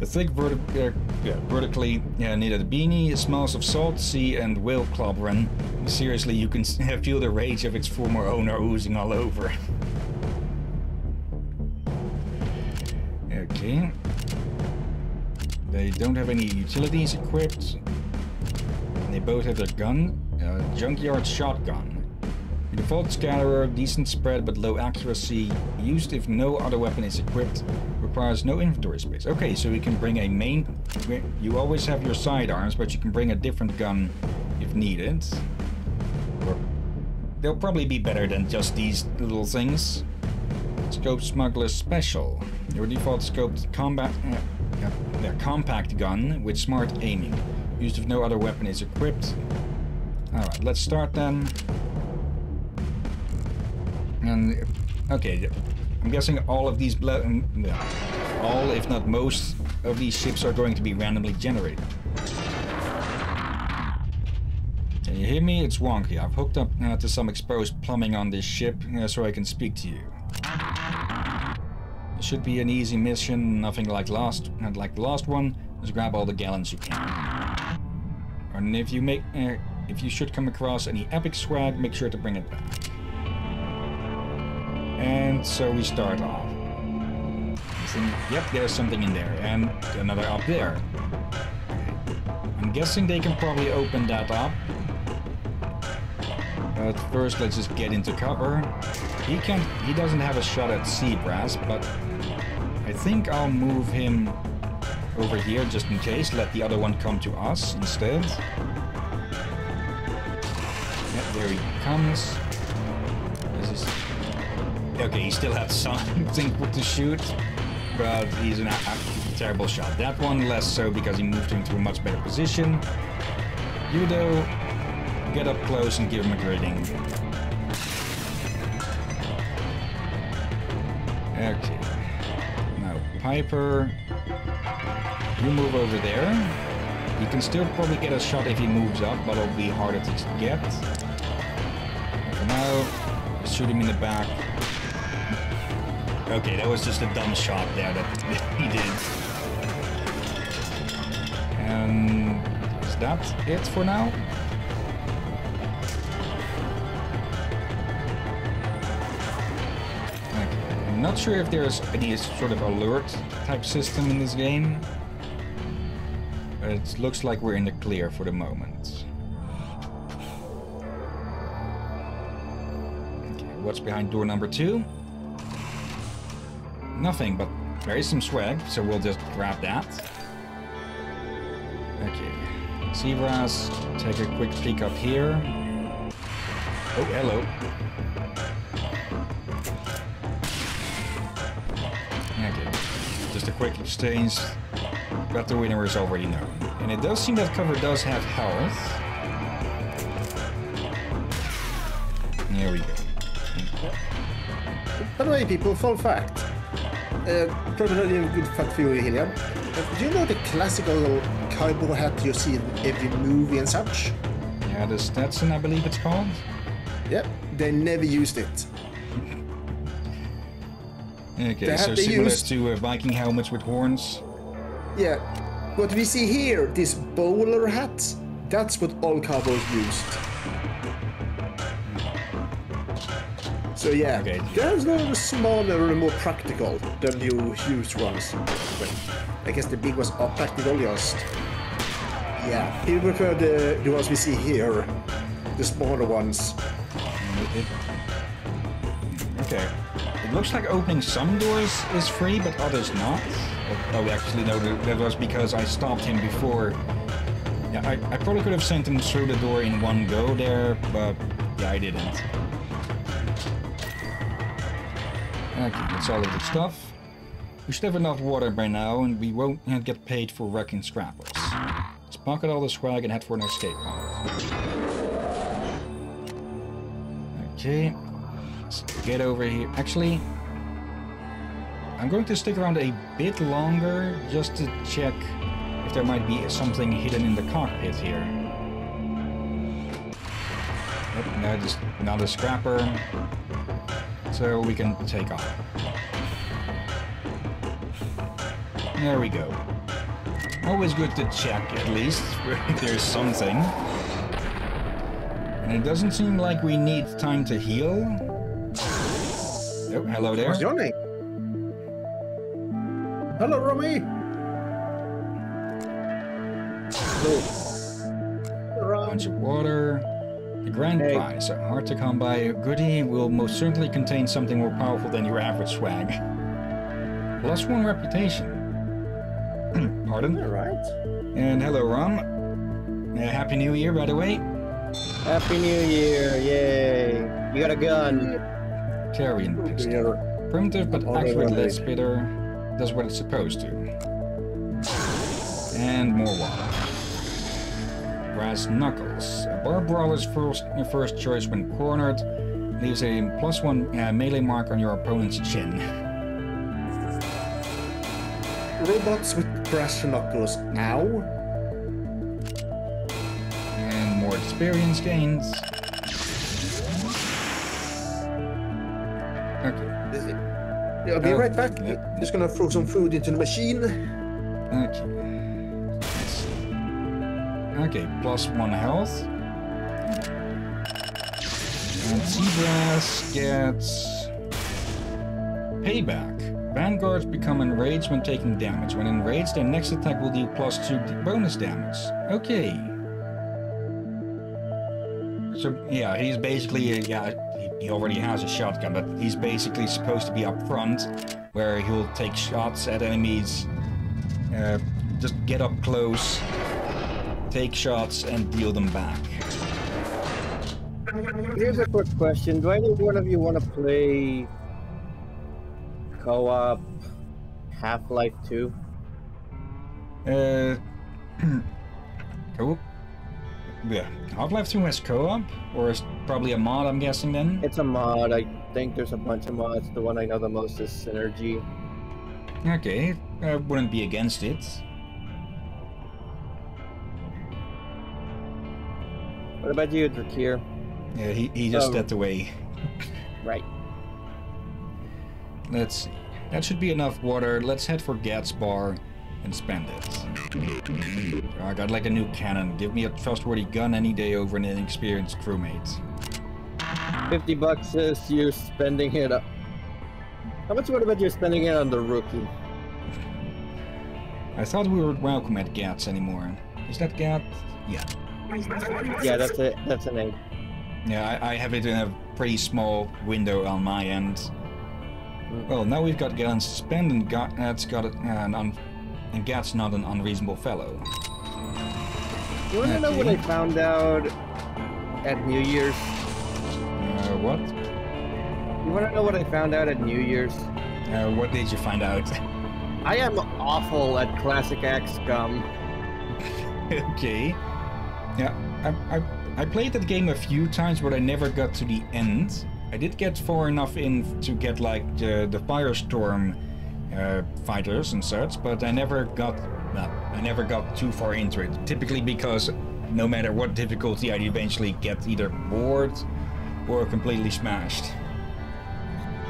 A thick verti uh, yeah, vertically uh, knitted beanie, smells of salt, sea, and whale clobbering. Seriously, you can feel the rage of its former owner oozing all over. okay. They don't have any utilities equipped. They both have their gun, uh, junkyard shotgun. Default scatterer, decent spread but low accuracy, used if no other weapon is equipped, requires no inventory space. Okay, so we can bring a main... You always have your sidearms, but you can bring a different gun if needed. Or they'll probably be better than just these little things. Scope Smuggler Special. Your default scoped combat... Uh, yeah, compact gun with smart aiming. Used if no other weapon is equipped. Alright, let's start then. And okay, I'm guessing all of these um, all if not most of these ships are going to be randomly generated. Can you hear me? It's wonky. I've hooked up uh, to some exposed plumbing on this ship uh, so I can speak to you. Should be an easy mission, nothing like last, not like the last one. Just grab all the gallons you can. And if you make, uh, if you should come across any epic swag, make sure to bring it back. And so we start off. Think, yep, there's something in there. And another up there. I'm guessing they can probably open that up. But first, let's just get into cover. He can not he doesn't have a shot at Seabrass, but I think I'll move him over here just in case. Let the other one come to us instead. There he comes. Is Okay, he still has something to shoot, but he's an, terrible shot. That one less so because he moved him to a much better position. You though, get up close and give him a grading. Okay. Piper, you move over there. You can still probably get a shot if he moves up, but it'll be harder to get. For now, shoot him in the back. Okay, that was just a dumb shot there that he did. And is that it for now? Not sure if there's any sort of alert type system in this game. But it looks like we're in the clear for the moment. Okay, what's behind door number two? Nothing, but there is some swag, so we'll just grab that. Okay. Seabrass, take a quick peek up here. Oh, hello. Quick exchange, but the winner is already known. And it does seem that cover does have health. There we go. By the way, people, fun fact. Uh, probably not even good fact for you, Hillyan. Uh, do you know the classical cowboy hat you see in every movie and such? Yeah, the Stetson, I believe it's called. Yep, they never used it. Okay, They so similar used- to uh, Viking helmets with horns. Yeah, what we see here, this bowler hat, that's what all cowboys used. So yeah, Okay. there's no smaller and more practical than you used ones. But I guess the big ones are practical, just yeah. People prefer the the ones we see here, the smaller ones. Okay. Looks like opening some doors is free, but others not. Oh, actually, no, that was because I stopped him before. Yeah, I, I probably could have sent him through the door in one go there, but yeah, I didn't. Okay, that's all of the stuff. We should have enough water by now, and we won't get paid for wrecking scrappers. Let's pocket all the swag and head for an escape pod. Okay, get over here. Actually, I'm going to stick around a bit longer just to check if there might be something hidden in the cockpit here. Yep, no, just another scrapper. So we can take off. There we go. Always good to check, at least, if there's something. And it doesn't seem like we need time to heal. Oh, hello there. What's your name? Hello, Romy. Hello. bunch of water. The grand Hey. prize, a hard to come by goodie, will most certainly contain something more powerful than your average swag. Plus one reputation. Pardon? All right. And hello, Rom. Uh, Happy New Year, by the way. Happy New Year! Yay! You got a gun. Pistol. Dear. Primitive but accurate lead spitter. Does what it's supposed to. And more water. Brass knuckles. A bar brawler's first, first choice when cornered leaves a plus one uh, melee mark on your opponent's chin. Robots with brass knuckles. Ow. And more experience gains. Okay. Yeah, I'll be right back. yeah. Just gonna throw some food into the machine. Okay. Okay, plus one health. And Seabrass gets payback. Vanguards become enraged when taking damage. When enraged, their next attack will deal plus two bonus damage. Okay. So yeah, he's basically uh, yeah he, already has a shotgun, but he's basically supposed to be up front, where he'll take shots at enemies uh, just get up close, take shots, and deal them back. Here's a quick question. Do any one of you want to play co-op Half-Life 2? Uh, cool. Yeah, Half-Life 2 has co-op, or is probably a mod, I'm guessing then. It's a mod. I think there's a bunch of mods. The one I know the most is Synergy. Okay, I wouldn't be against it. What about you, Drakir? Yeah, he, he just Oh. stepped away. Right. Let's see. That should be enough water. Let's head for Gat's bar and spend it. I got like a new cannon. Give me a trustworthy gun any day over an inexperienced crewmate. 50 bucks is you spending it up. How much what about you spending it on the rookie? I thought we weren't welcome at Gats anymore. Is that Gat? Yeah. Yeah, that's it. That's a name. Yeah, I, I have it in a pretty small window on my end. Hmm. Well, now we've got Galen suspend and Gat, that's got it, an un, and Gat's not an unreasonable fellow. You wanna know what I found out at New Year's? Uh, what? You wanna know what I found out at New Year's? Uh, what did you find out? I am awful at classic XCOM. okay. Yeah, I, I, I played that game a few times, but I never got to the end. I did get far enough in to get like the, the Firestorm uh, fighters and such, but I never got no, I never got too far into it. Typically because no matter what difficulty, I'd eventually get either bored or completely smashed.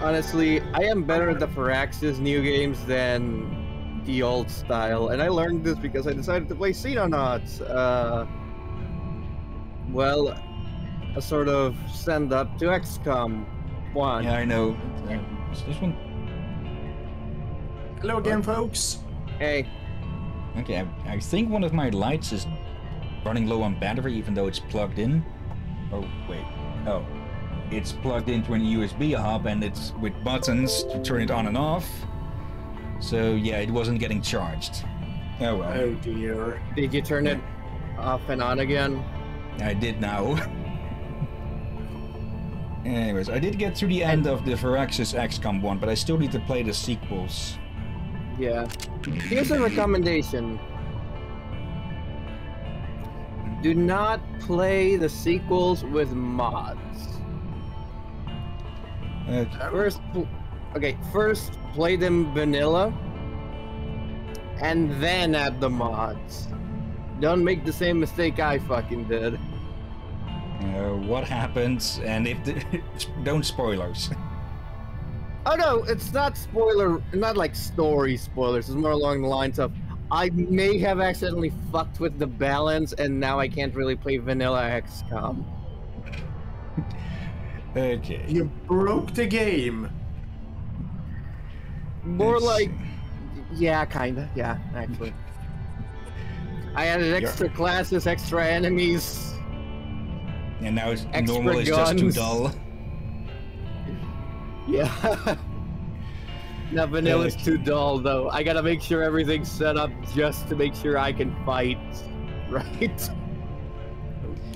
Honestly, I am better at the Firaxis new games than the old style, and I learned this because I decided to play Xenonauts. Uh, well, a sort of send up to XCOM 1. Yeah, I know. Uh, is this one? Hello again, folks. Hey, Okay, I, I think one of my lights is running low on battery even though it's plugged in. Oh, wait. Oh. It's plugged into an USB hub and it's with buttons to turn it on and off. So yeah, it wasn't getting charged. Oh well. Oh dear. did you turn it off and on again? I did now. Anyways, I did get to the end of the Firaxis XCOM 1, but I still need to play the sequels. Yeah. Here's a recommendation. Do not play the sequels with mods. Uh, First, okay, first play them vanilla, and then add the mods. Don't make the same mistake I fucking did. Uh, what happens, and if the, don't spoilers. Oh no, it's not spoiler, not like story spoilers. It's more along the lines of I may have accidentally fucked with the balance, and now I can't really play vanilla XCOM. Okay. You broke the game. More Let's like, see. yeah, kinda, yeah, actually. I added Yeah. extra classes, extra enemies. And now it's, Extra normal is just too dull. Yeah. now vanilla's Okay. too dull though. I gotta make sure everything's set up just to make sure I can fight. Right?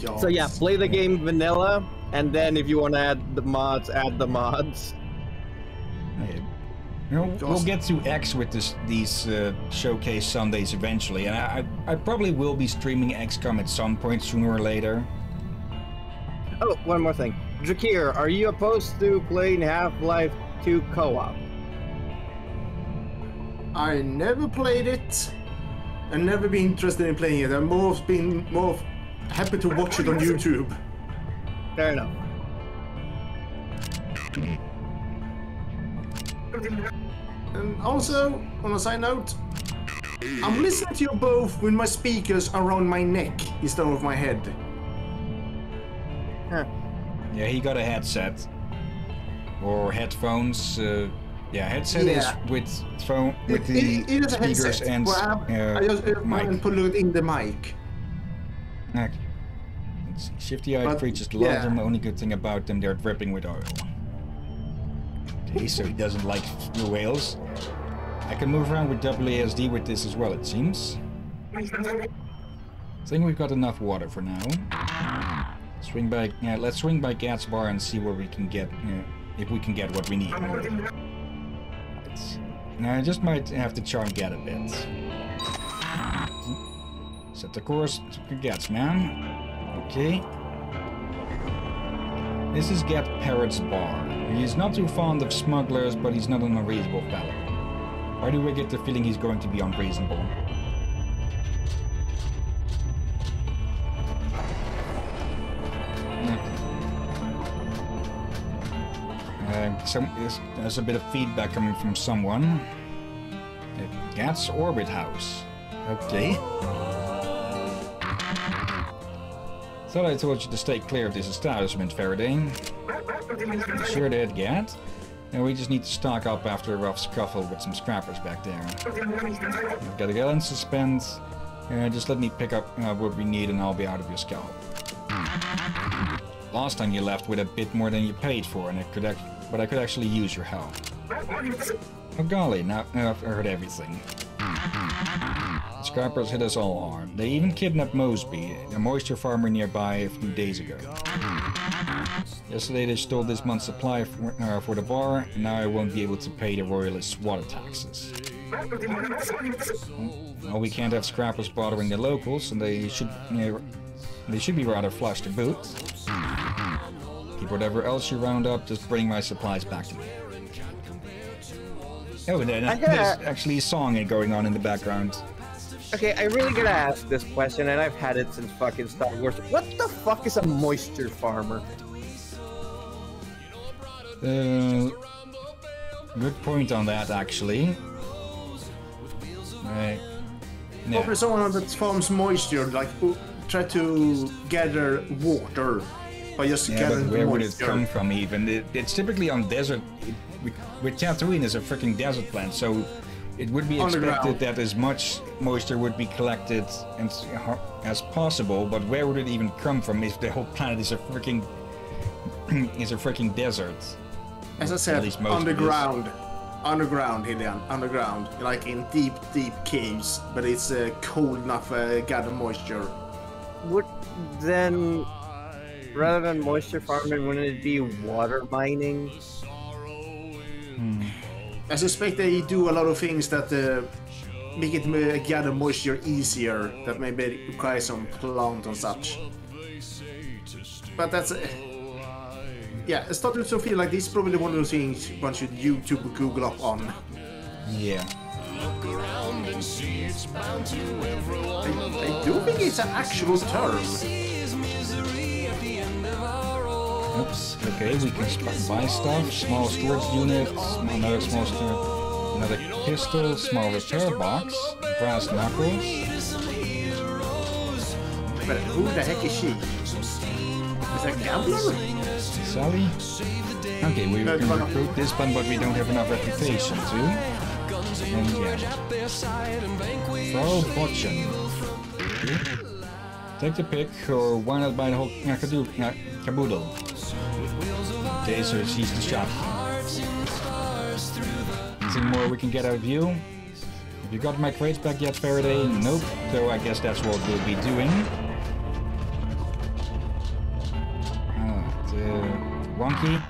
God. So yeah, play the game vanilla, and then if you want to add the mods, add the mods. Okay. You know, we'll get to X with this, these uh, showcase Sundays eventually, and I, I, I probably will be streaming XCOM at some point sooner or later. Oh, one more thing. Drakir, are you opposed to playing Half-Life 2 co-op? I never played it. I've never been interested in playing it. I've more been more happy to watch it on YouTube. Fair enough. And also, on a side note, I'm listening to you both with my speakers around my neck instead of my head. Yeah, he got a headset or headphones. Uh, yeah, headset Yeah. is with phone with It- the it- it speakers and Well, I, uh, I just uh, mic. put it in the mic. Okay. Let's see. Shifty-eyed creatures love yeah. them. The only good thing about them, they're dripping with oil. Okay, so he doesn't like the whales. I can move around with WASD with this as well, it seems. I think we've got enough water for now. Swing by, yeah, let's swing by Gat's bar and see where we can get, uh, if we can get what we need. Now I just might have to charm Gat a bit. Set the course to Gats, man. Okay. This is Gat Parrot's bar. He's not too fond of smugglers, but he's not an unreasonable fellow. Why do I get the feeling he's going to be unreasonable? Uh, some, there's, a bit of feedback coming from someone. Gat's Orbit House. Okay. Thought I told you to stay clear of this establishment, Faraday. Sure did, Gat. And we just need to stock up after a rough scuffle with some scrappers back there. We've got a gun suspense. Uh, just let me pick up uh, what we need and I'll be out of your scalp. Last time you left with a bit more than you paid for, and it could act- but I could actually use your help. Oh golly, now, now I've heard everything. Scrappers hit us all hard. They even kidnapped Mosby, a moisture farmer nearby, a few days ago. Yesterday they stole this month's supply for, uh, for the bar, and now I won't be able to pay the royalist water taxes. Well, we can't have scrappers bothering the locals, and they should uh, they should be rather flush to boot. Keep whatever else you round up, just bring my supplies back to me. Oh, and then I gotta- actually a song going on in the background. Okay, I really gotta ask this question, and I've had it since fucking Star Wars. What the fuck is a moisture farmer? Uh, good point on that, actually. Right. Or Yeah. for someone that farms moisture, like try to gather water by just Yeah, gathering but where would it moisture. come from even? It, it's typically on desert. It, with, with Tatooine is a freaking desert planet, so it would be expected that as much moisture would be collected and as possible. But where would it even come from if the whole planet is a freaking is a freaking desert? As I said, least most of it is. underground. Underground, Hillyan. Underground. Like in deep, deep caves. But it's uh, cold enough uh, gather moisture. Would then, rather than moisture farming, wouldn't it be water mining? I suspect they do a lot of things that uh, make it uh, gather moisture easier. That maybe require some plant and such. But that's. Uh, yeah, it's starting to feel like this is probably one of those things one should YouTube Google up on. Yeah. I do think it's an actual term. Oops. Okay, we can buy stuff. Small storage unit, sm- another small storage, another pistol, small repair box, brass knuckles. But who the heck is she? Is that gambler? Sally. Okay, we can recruit this one, but we don't have enough reputation to. And yeah. Frau Botchen. Take the pick, or why not buy the whole caboodle? Okay, so she's the shop. Anything more we can get out of you? Have you got my crates back yet, Faraday? Nope. So I guess that's what we'll be doing. Ah, the wonky.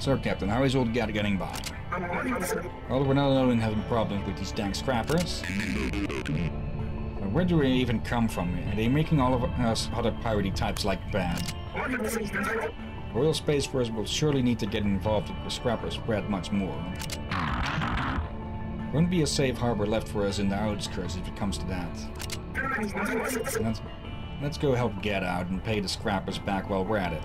Sir Captain, how is old Gat getting by? Well, we're not alone in having problems with these dank scrappers. Where do they even come from? Are they making all of us other piratey types like bad? Royal Space Force will surely need to get involved if the scrappers spread much more. Won't be a safe harbor left for us in the outskirts if it comes to that. Let's, let's go help Gat out and pay the scrappers back while we're at it.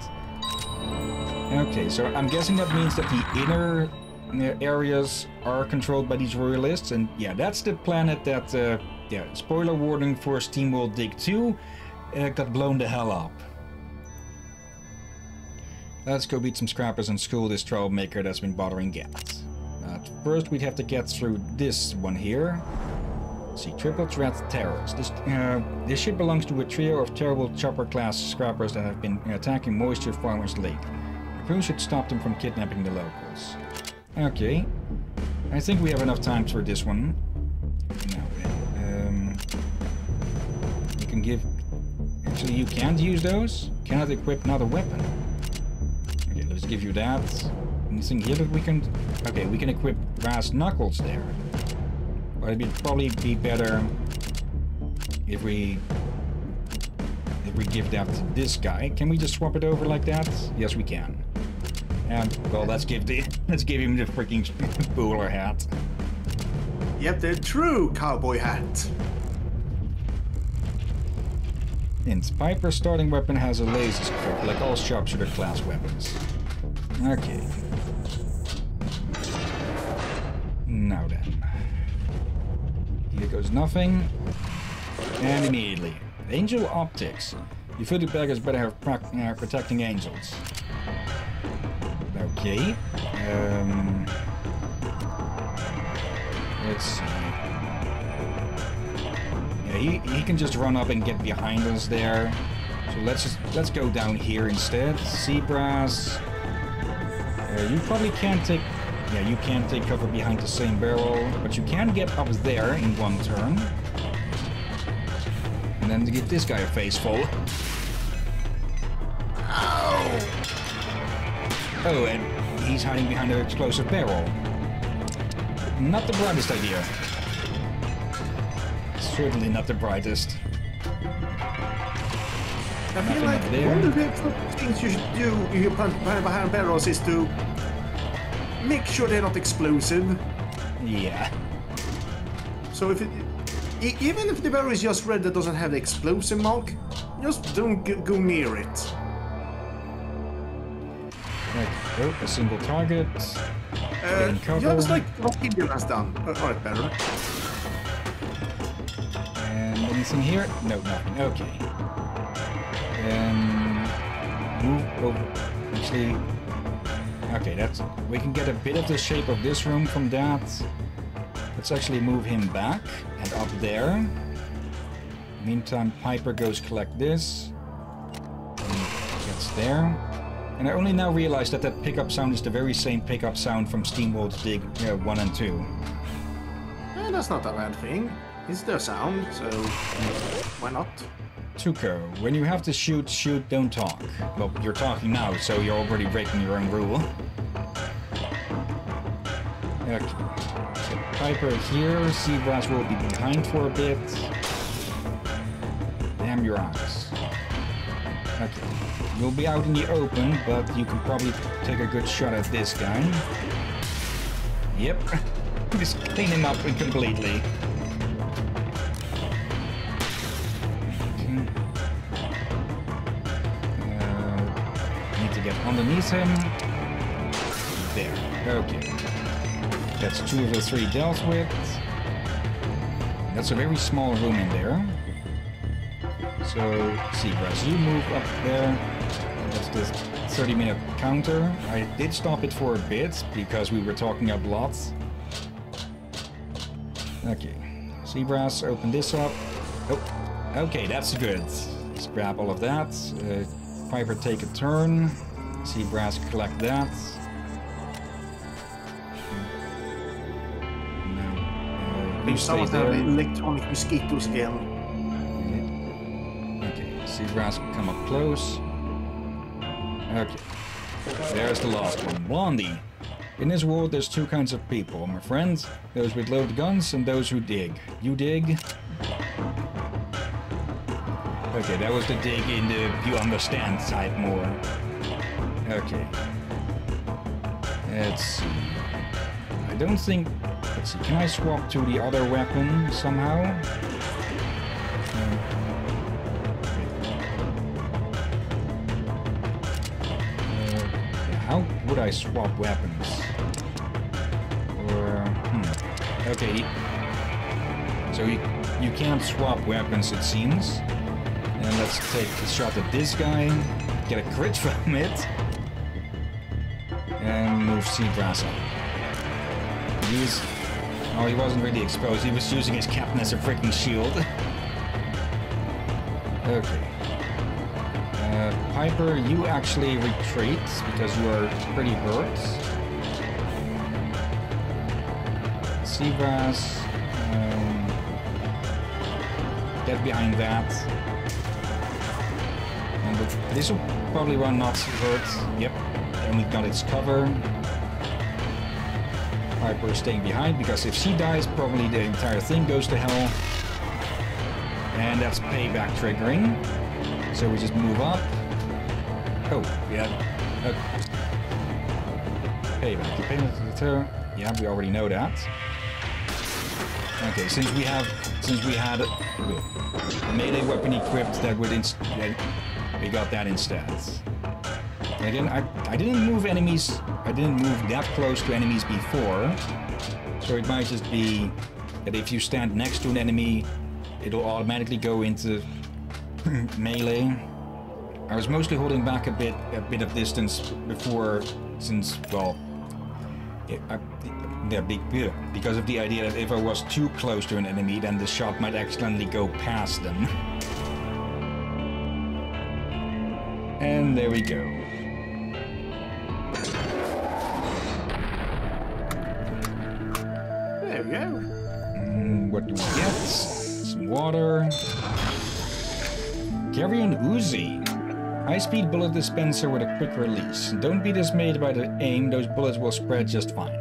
Okay, so I'm guessing that means that the inner uh, areas are controlled by these royalists, and yeah, that's the planet that, uh, yeah, spoiler warning for SteamWorld Dig 2, uh, got blown the hell up. Let's go beat some scrappers and school this troublemaker that's been bothering Gat. But first we'd have to get through this one here. See, triple threat terrors. This, uh, this ship belongs to a trio of terrible chopper-class scrappers that have been attacking moisture farmers lately. The crew should stop them from kidnapping the locals. Okay. I think we have enough time for this one. Then, um, you can give... Actually, you can't use those. Cannot equip another weapon. Give you that. Anything here that we can... Okay, we can equip brass knuckles there. But it'd probably be better if we... If we give that to this guy. Can we just swap it over like that? Yes, we can. And, well, let's give the... Let's give him the freaking bowler hat. Yep, the true cowboy hat. And Piper's starting weapon has a laser scope, like all sharpshooter class weapons. Okay. Now then. Here goes nothing. And immediately. Angel Optics. You footed beggars better have prac- uh, protecting angels. Okay. Um, let's see. Yeah, he, he can just run up and get behind us there. So let's just let's go down here instead. Zebras. Uh, you probably can't take yeah, you can't take cover behind the same barrel, but you can get up there in one turn. And then to give this guy a face full. Oh! Oh, and he's hiding behind an explosive barrel. Not the brightest idea. Certainly not the brightest. I feel like one of the things you should do if you plant behind barrels is to make sure they're not explosive. Yeah. So if it, even if the barrel is just red that doesn't have the explosive mark, just don't go near it. Right. Oh, a single target. Uh, cover. just like what Indian has done. Uh, Alright, better. And anything here? No, nothing. Okay. And move over. Actually, okay, that's. We can get a bit of the shape of this room from that. Let's actually move him back and up there. Meantime, Piper goes collect this. And gets there. And I only now realize that that pickup sound is the very same pickup sound from Steamworld's Dig uh, 1 and 2. Eh, that's not a bad thing. It's their sound, so why not? Tuco, when you have to shoot, shoot, don't talk. Well, you're talking now, so you're already breaking your own rule. Okay. Piper here, Seabrass will be behind for a bit. Damn your eyes. Okay. You'll be out in the open, but you can probably take a good shot at this guy. Yep. Just clean him up completely. Underneath him. There. Okay. That's two of the three dealt with. That's a very small room in there. So, Seabrass, you move up there. That's the 30 minute counter. I did stop it for a bit because we were talking up lots. Okay. Seabrass, open this up. Oh, okay, that's good. Let's grab all of that. Uh, Piper, take a turn. Seabrass, collect that. Now, uh, stay someone have there. electronic mosquitoes again. Okay, Seabrass, come up close. Okay. There's the last one. Blondie. In this world, there's two kinds of people, my friends. Those with loaded guns and those who dig. You dig? Okay, that was the dig in the you understand side more. Okay. Let's see. I don't think... Let's see, can I swap to the other weapon somehow? Uh, how would I swap weapons? Or, hmm. Okay. So you, you can't swap weapons, it seems. And let's take a shot at this guy, get a crit from it, and move Seabrass up. He's... Oh, he wasn't really exposed. He was using his captain as a freaking shield. okay. Uh, Piper, you actually retreat because you are pretty hurt. Seabrass, um, get behind that. And this will probably run not hurt. Yep, and we've got its cover. Piper staying behind because if she dies, probably the entire thing goes to hell. And that's payback triggering. So we just move up. Oh, yeah. Oh. Payback. Payment to the turn. Yeah, we already know that. Okay, since we have, since we had a melee weapon equipped, that would inst we got that instead. And again, I I didn't move enemies. I didn't move that close to enemies before, so it might just be that if you stand next to an enemy, it'll automatically go into melee. I was mostly holding back a bit, a bit of distance before, since well, it, I, yeah, because of the idea that if I was too close to an enemy, then the shot might accidentally go past them. And there we go. We go. Mm, what do we get? Some water. Carry-on Uzi. High-speed bullet dispenser with a quick release. Don't be dismayed by the aim, those bullets will spread just fine.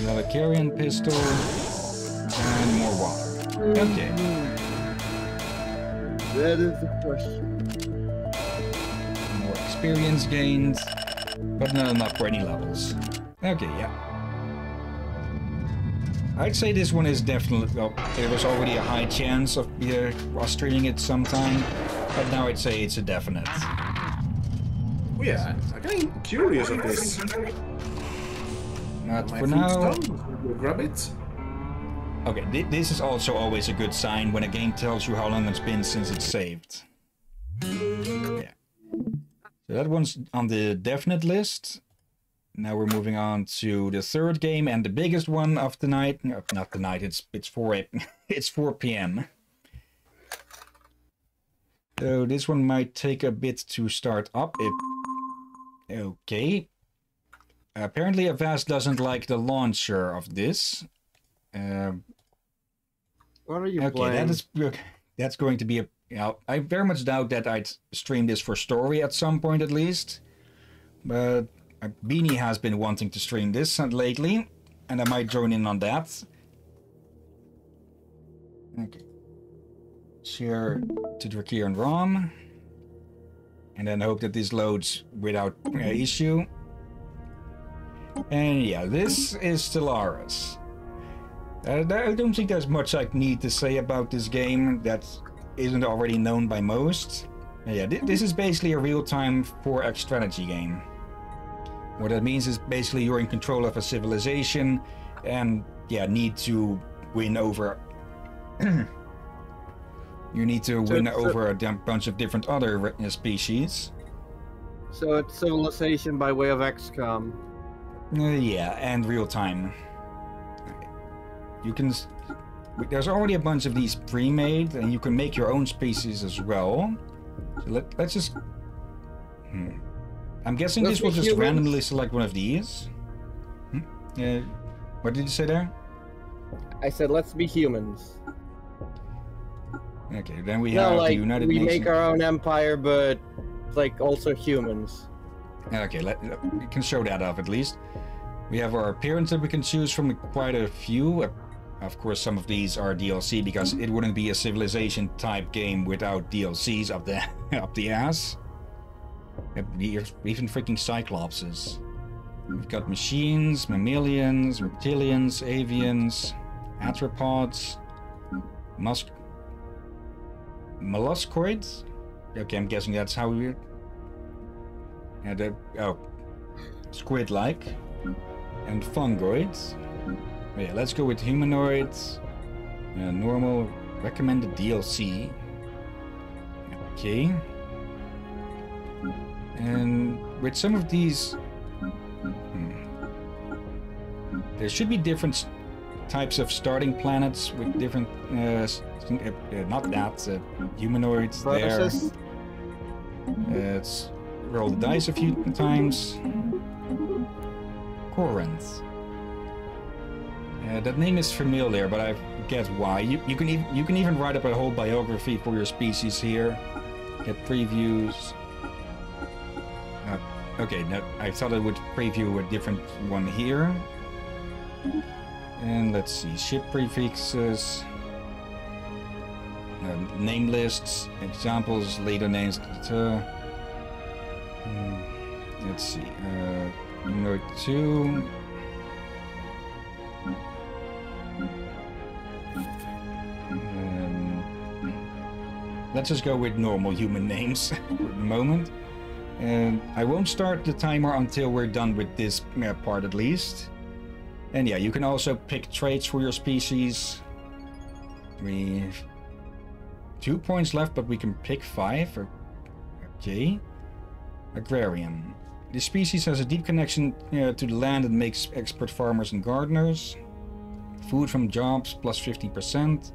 Another carry-on pistol. And more water. Okay. That is the question. More experience gained. But not enough for any levels. Okay, yeah. I'd say this one is definitely, well, there was already a high chance of uh, us streaming it sometime, but now I'd say it's a definite. Oh yeah, I'm getting curious of this. Not My for now. done. Grab it. Okay, thi- this is also always a good sign when a game tells you how long it's been since it's saved. Yeah. So that one's on the definite list. Now we're moving on to the third game and the biggest one of the night. No, not the night. It's it's four a- it's four p.m. So this one might take a bit to start up. Okay. Apparently, Avast doesn't like the launcher of this. Um, What are you Okay, playing? that is that's going to be a. You know, I very much doubt that I'd stream this for story at some point at least, but uh, Beanie has been wanting to stream this lately, and I might join in on that. Okay. Share to Drakir and Rom, and then hope that this loads without uh, issue. And yeah, this is Stellaris. Uh, I don't think there's much I need to say about this game that isn't already known by most. Yeah, th- this is basically a real-time 4X strategy game. What that means is basically you're in control of a civilization and yeah, need to win over you need to So win a- over a bunch of different other species. So it's civilization by way of XCOM. Uh, yeah, and real time. You can. There's already a bunch of these pre-made, and you can make your own species as well. So let, let's just. Hmm. I'm guessing this will just humans. randomly select one of these. Hmm? Uh, what did you say there? I said, let's be humans. Okay, then we no, have like the United we Nations. make our own empire, but like also humans. Okay, let, let- we can show that off at least. We have our appearance that we can choose from quite a few. Uh, Of course, some of these are DLC because it wouldn't be a civilization type game without DLCs up the up the ass. Even freaking cyclopses. We've got machines, mammalians, reptilians, avians, arthropods, musk, molluscoids. Okay, I'm guessing that's how we and uh, oh, squid-like, and fungoids. Yeah, let's go with humanoids. Uh, normal, recommended DLC. Okay. And with some of these, hmm, there should be different types of starting planets with different. Uh, uh, uh, not that uh, humanoids there. Let's roll the dice a few times. Corinth. Uh, that name is familiar, but I forget why. You, you can even you can even write up a whole biography for your species here. Get previews. Okay, no, I thought I would preview a different one here. And let's see, ship prefixes, uh, name lists, examples, later names. Uh, let's see, uh, number two. Um, let's just go with normal human names for the moment. And I won't start the timer until we're done with this uh, part at least. And yeah, you can also pick traits for your species. We've two points left, but we can pick five. Okay. Agrarian. This species has a deep connection uh, to the land and makes expert farmers and gardeners. Food from jobs plus 15%.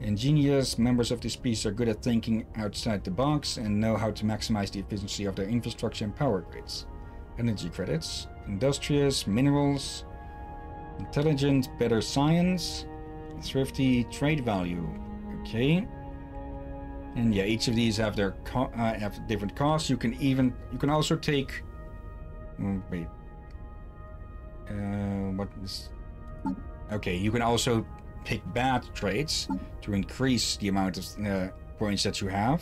Ingenious members of this piece are good at thinking outside the box and know how to maximize the efficiency of their infrastructure and power grids. Energy credits. Industrious, minerals. Intelligent, better science. Thrifty, trade value. Okay. And yeah, each of these have their uh, have different costs. You can even you can also take. Oh, wait. Uh, what is? Okay, you can also pick bad traits to increase the amount of uh, points that you have.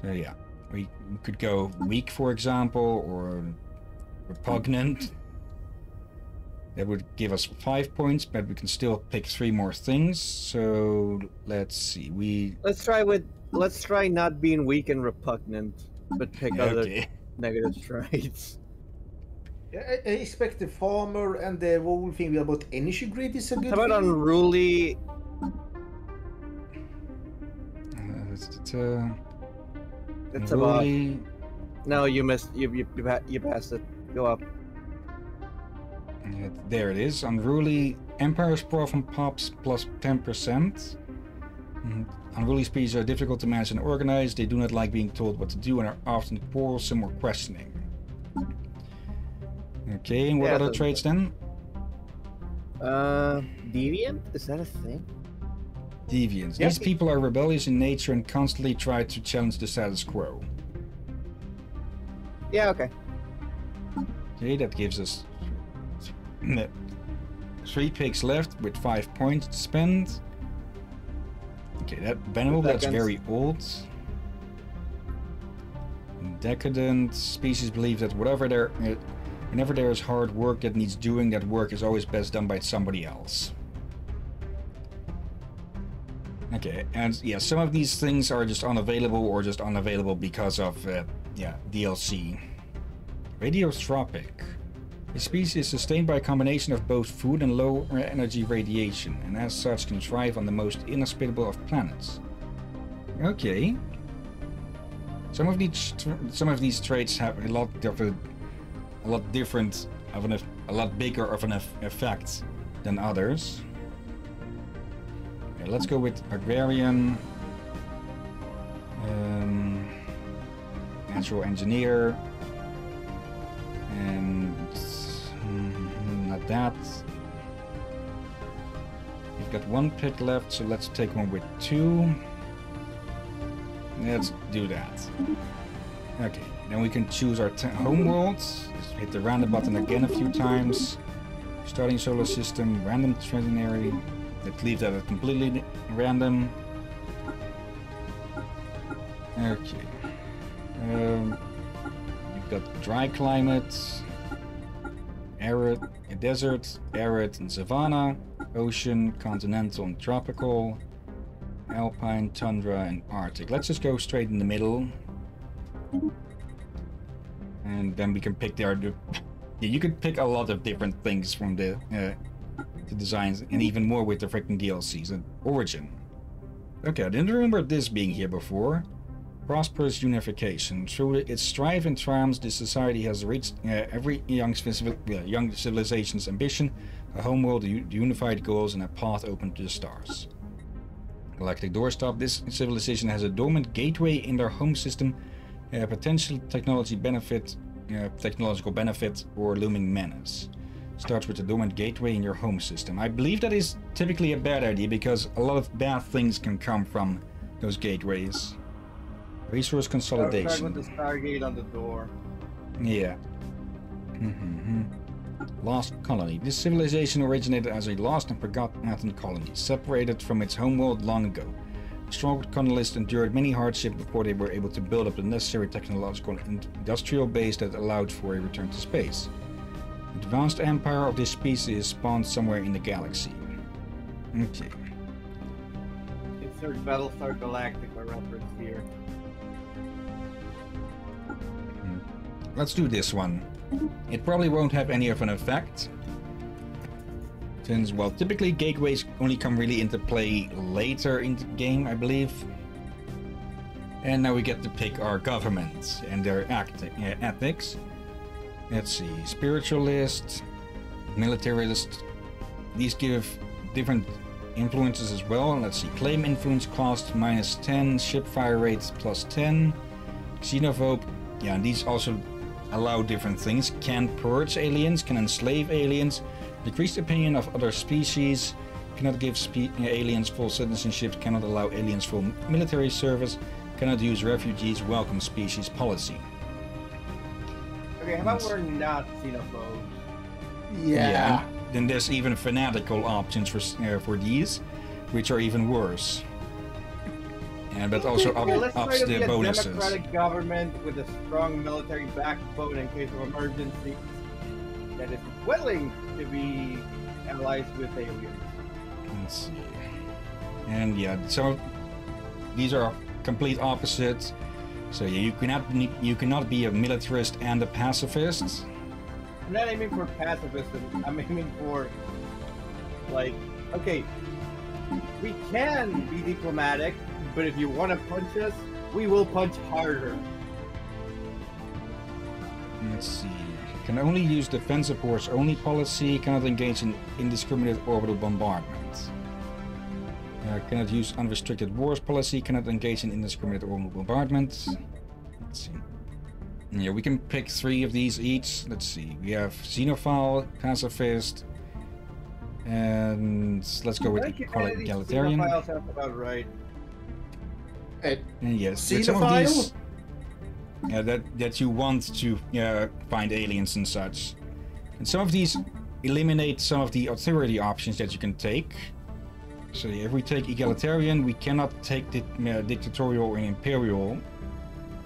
So yeah, we, we could go weak, for example, or repugnant. That would give us five points, but we can still pick three more things. So let's see. We let's try with let's try not being weak and repugnant, but pick other negative traits. I, I expect the farmer and the whole thing about energy grid is a good How about thing. unruly? Uh, it's- it's, uh, It's about unruly- no. You missed. You you you, you passed it. Go up. Uh, there it is. Unruly Empire's Sprawl from Pops plus 10%. Mm, Unruly species are difficult to manage and organize. They do not like being told what to do and are often quarrelsome or questioning. Okay, and what Yeah, other the- traits then? Uh, deviant? Is that a thing? Deviants. Yeah. These people are rebellious in nature and constantly try to challenge the status quo. Yeah. Okay. Okay, that gives us three picks left with five points to spend. Okay, that venerable, that's very old. Decadent species believe that whatever their uh, Whenever there is hard work that needs doing, that work is always best done by somebody else. Okay, and yeah, some of these things are just unavailable or just unavailable because of, uh, yeah, DLC. Radiotrophic. The species is sustained by a combination of both food and low energy radiation, and as such can thrive on the most inhospitable of planets. Okay. Some of these some of these traits have a lot of a, a lot different of an a lot bigger of an effect than others. Okay, let's go with agrarian, um, natural engineer, and mm, not that. We've got one pick left, so let's take one with two. Let's do that. Okay, then we can choose our home world. Just hit the random button again a few times. Starting solar system, random trinary. Let's that at completely random. Okay. Um, you've got dry climate, arid, desert, arid and savanna, ocean, continental and tropical, alpine, tundra, and arctic. Let's just go straight in the middle. And then we can pick the... Yeah, you could pick a lot of different things from the, uh, the designs, and even more with the freaking DLCs. And Origin. Okay, I didn't remember this being here before. Prosperous unification. Through its strife and triumphs, the society has reached uh, every young, uh, young civilization's ambition, a homeworld, unified goals, and a path open to the stars. Galactic Doorstep, this civilization has a dormant gateway in their home system, a potential technology benefit, uh, technological benefit, or looming menace. Starts with a dormant gateway in your home system. I believe that is typically a bad idea because a lot of bad things can come from those gateways. Resource consolidation. Start with the Stargate on the door. Yeah. Mm -hmm. Lost Colony. This civilization originated as a lost and forgotten colony, separated from its homeworld long ago. Strong colonists endured many hardships before they were able to build up the necessary technological and industrial base that allowed for a return to space. The advanced empire of this species spawned somewhere in the galaxy. Okay. Insert Battlestar Galactica reference here. Hmm. Let's do this one. It probably won't have any of an effect. Well, typically gateways only come really into play later in the game, I believe. And now we get to pick our government and their ethics. Let's see, spiritualist, militarist. These give different influences as well. Let's see, claim influence cost minus 10, ship fire rates plus 10, xenophobe. Yeah, and these also allow different things, can purge aliens, can enslave aliens, decrease the opinion of other species, cannot give spe aliens full citizenship, cannot allow aliens full military service, cannot use refugees, welcome species policy. Okay, how about we're not xenophobes? Yeah. yeah. Then there's even fanatical options for uh, for these, which are even worse. And that also up, let's ups try to the be a bonuses. democratic government with a strong military backbone in case of emergency that is willing to be allies with aliens. Let's see. And yeah, so these are complete opposites. So yeah, you cannot you cannot be a militarist and a pacifist. I'm not aiming for pacifism. I'm aiming for like okay, we can be diplomatic, but if you want to punch us, we will punch harder. Let's see. Can only use defensive force only policy, cannot engage in indiscriminate orbital bombardment. Uh, cannot use unrestricted wars policy, cannot engage in indiscriminate orbital bombardment. Let's see. Yeah, we can pick three of these each. Let's see. We have Xenophile, Pacifist, and let's go with Egalitarian. about right. Uh, yes, some yeah, that that you want to uh, find aliens and such. And some of these eliminate some of the authority options that you can take. So if we take egalitarian, we cannot take the uh, dictatorial and imperial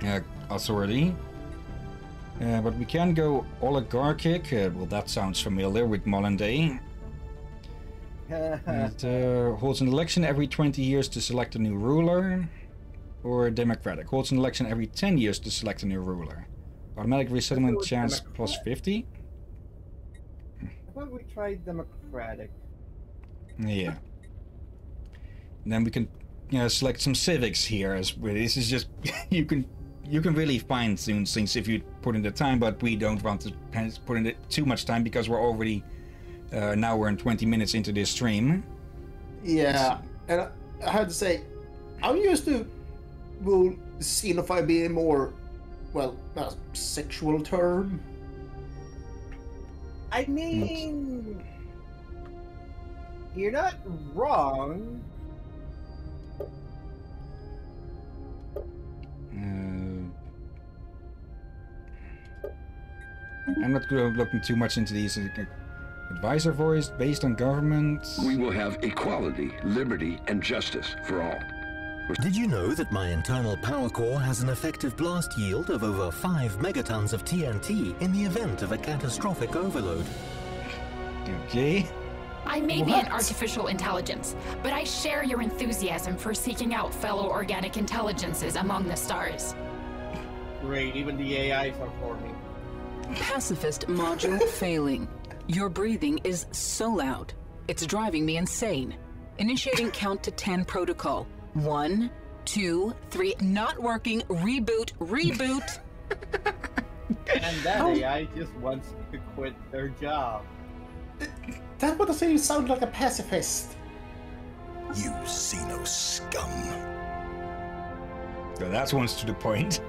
uh, authority. Uh, but we can go oligarchic. Uh, well, that sounds familiar with Molynday. It uh, holds an election every 20 years to select a new ruler. Or democratic. Holds an election every 10 years to select a new ruler. Automatic resettlement chance democratic. plus 50. I thought we tried democratic. Yeah. And then we can you know, select some civics here as well. This is just you can you can really fine tune things if you put in the time, but we don't want to put in too much time because we're already uh, now we're in 20 minutes into this stream. Yeah, and I, I have to say, I'm used to will xenophile be a more, well, a sexual term. I mean, you're not wrong. Uh, I'm not looking too much into these. Advisor voice based on government. We will have equality, liberty, and justice for all. Did you know that my internal power core has an effective blast yield of over 5 megatons of TNT in the event of a catastrophic overload? Okay. I may be an artificial intelligence, but I share your enthusiasm for seeking out fellow organic intelligences among the stars. Great, even the AIs are for me. Pacifist module failing. Your breathing is so loud. It's driving me insane. Initiating count to 10 protocol. One, two, three. Not working. Reboot, reboot. And that oh. AI just wants to quit their job. That would say you sound like a pacifist. You Xeno scum. So that's one's to the point.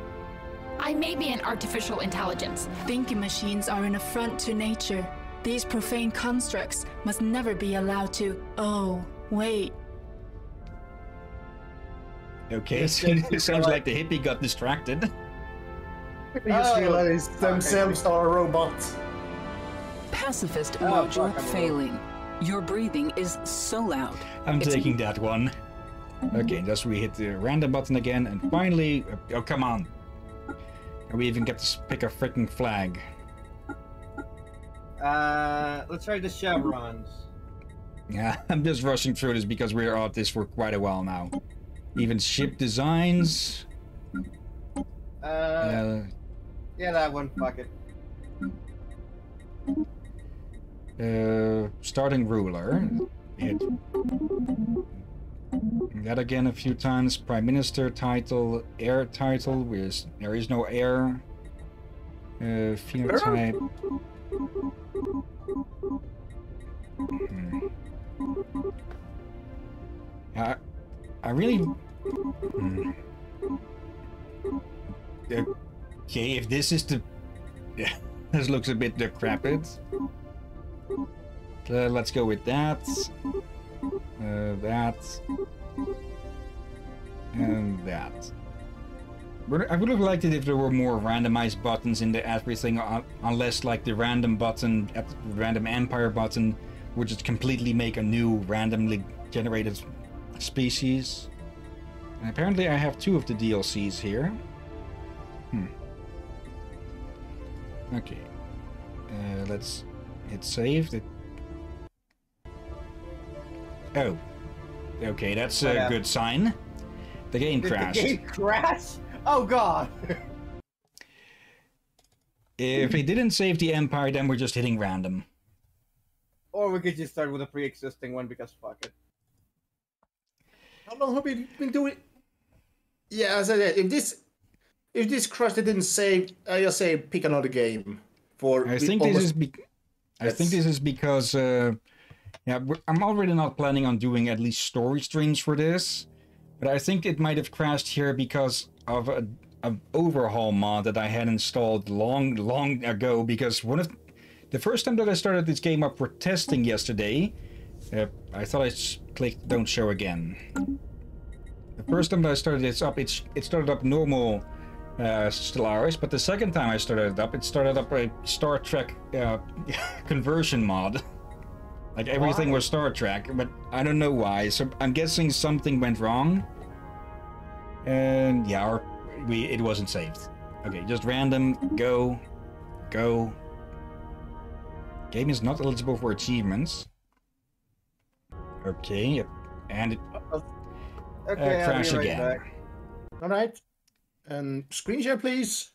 I may be an artificial intelligence, Thinking machines are an affront to nature. These profane constructs must never be allowed to. Oh, wait. Okay, Yes, so yes, it sounds like the hippie got distracted. They just Oh, realize okay. themselves are robots. Pacifist Oh, module fuck, failing. Your breathing is so loud. I'm It's- taking that one. Okay, just we hit the random button again, and finally, oh come on! And we even get to pick a freaking flag. Uh, let's try the chevrons. Yeah, I'm just rushing through this because we're at this for quite a while now. Even ship designs. Uh, Uh, yeah, that one. Fuck it. uh, starting ruler. Hit that again a few times. Prime Minister title, air title. Where's there is no air. Uh, phenotype. Hmm. I, I really. Hmm. Okay, if this is the. Yeah, this looks a bit decrepit. Uh, let's go with that. Uh, that. And that. But I would have liked it if there were more randomized buttons in the everything, unless like the random button, random empire button, would just completely make a new randomly generated species. And apparently I have two of the DLCs here. Hmm. Okay. Uh, let's hit save. It... Oh. Okay, that's a Whatever. good sign. The game Did crashed. the game crash? Oh god. If it didn't save the Empire, then we're just hitting random. or we could just start with a pre-existing one because fuck it. How long have we been doing? Yeah, as I said, if this if this crash didn't say, I just say pick another game. For I think this is be- I think this is because uh, yeah, I'm already not planning on doing at least story streams for this, but I think it might have crashed here because of a, a overhaul mod that I had installed long, long ago. Because one of the first time that I started this game up for testing yesterday, uh, I thought I clicked "Don't show again." The first time that I started this up, it's it started up normal uh, Stellaris, but the second time I started it up, it started up a Star Trek uh, conversion mod. Like everything was Star Trek, but I don't know why. So I'm guessing something went wrong. And yeah, or we it wasn't saved. Okay, just random go. go. Game is not eligible for achievements. Okay. And it Okay, uh, I'll crashed be right again. back. All right. And screen share, please.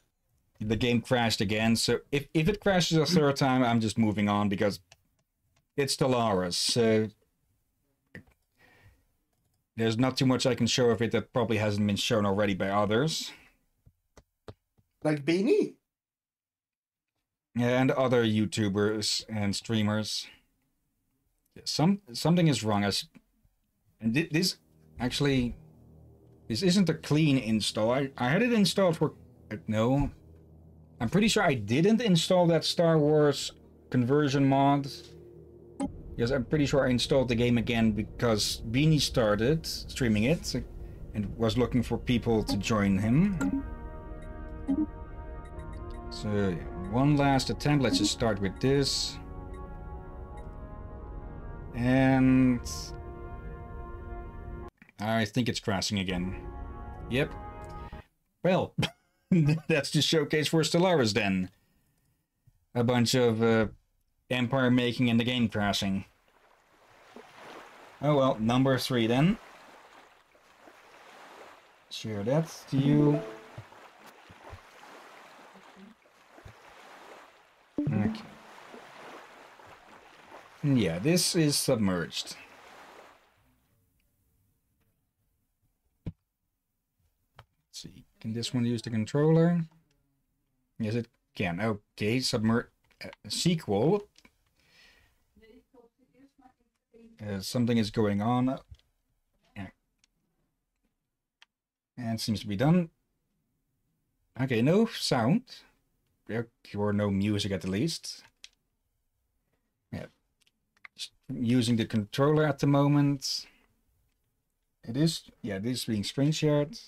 The game crashed again, so if, if it crashes a third time, I'm just moving on because it's Stellaris, so there's not too much I can show of it that probably hasn't been shown already by others. Like Beanie? and other YouTubers and streamers. Some something is wrong. As and thi- this actually, this isn't a clean install. I I had it installed for no. I'm pretty sure I didn't install that Star Wars conversion mod. Yes, I'm pretty sure I installed the game again because Beanie started streaming it and was looking for people to join him. So, one last attempt. Let's just start with this. And... I think it's crashing again. Yep. Well, that's the showcase for Stellaris then. A bunch of uh, empire making and the game crashing. Oh well, number three then. Share that to you. Okay. Yeah, this is submerged. Let's see, can this one use the controller? Yes, it can. Okay, submerge uh, sequel. Uh, something is going on. And seems to be done. Okay, no sound. Or no music at the least. Yeah. Just using the controller at the moment. It is, yeah, it is being screen shared.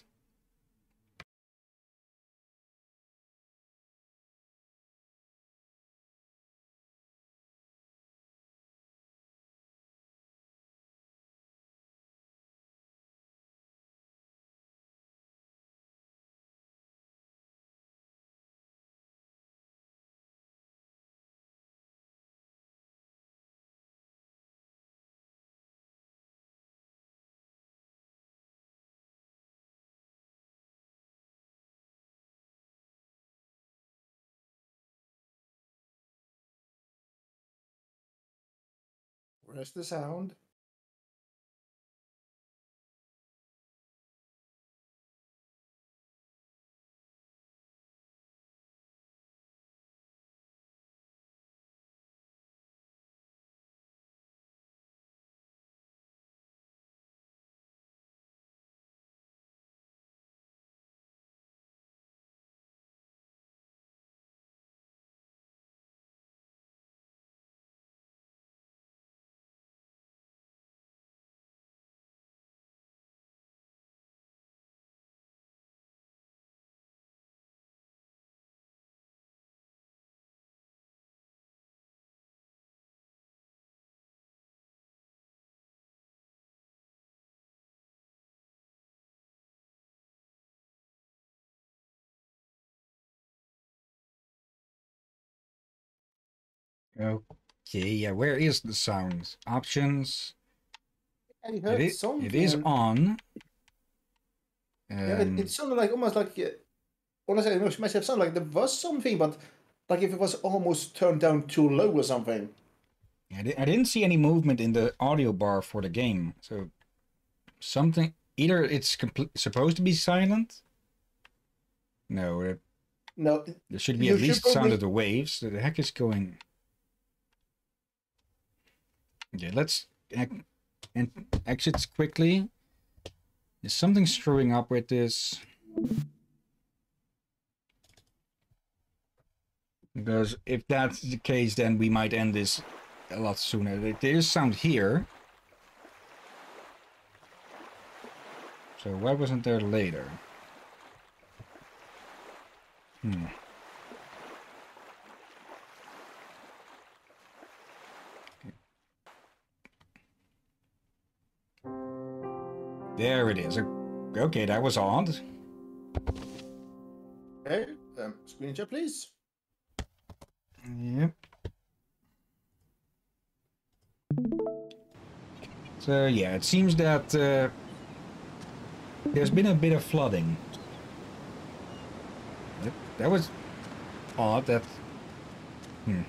Where's the sound? Okay, yeah, where is the sound? Options. I It heard is, something. it is on. Yeah, it, Um, it sounded like almost like. Uh, honestly, it might have sounded like there was something, but like if it was almost turned down too low or something. I, di- I didn't see any movement in the audio bar for the game, so something either it's compl- supposed to be silent. No, uh, No, there should be at least sound of the waves. So the heck is going? Okay, let's and exit quickly. Is something screwing up with this? Because if that's the case, then we might end this a lot sooner. There is sound here. So why wasn't there later? Hmm. There it is. Okay, that was odd. Okay, um, screen share, please. Yep. So yeah, it seems that uh, there's been a bit of flooding. Yep, that was odd. That hmm.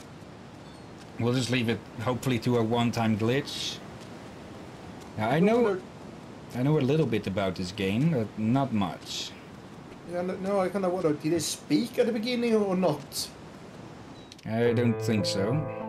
We'll just leave it, hopefully, to a one-time glitch. Now, I know, I know a little bit about this game, but not much. Yeah, no, I kind of wonder, did they speak at the beginning or not? I don't think so.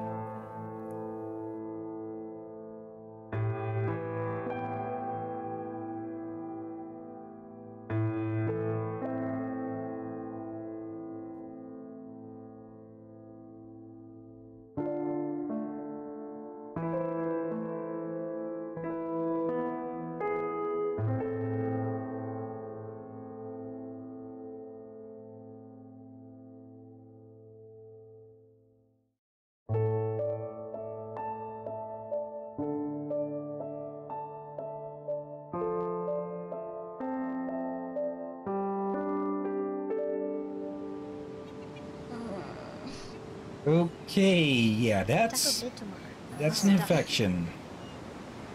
Okay, yeah, that's that's an infection.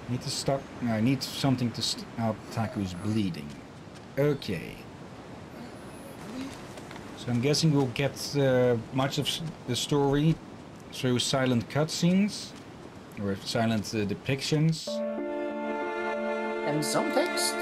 Need to stop. no, I need something to stop Taku's bleeding. Okay. So I'm guessing we'll get uh, much of the story through silent cutscenes or silent uh, depictions. And some text?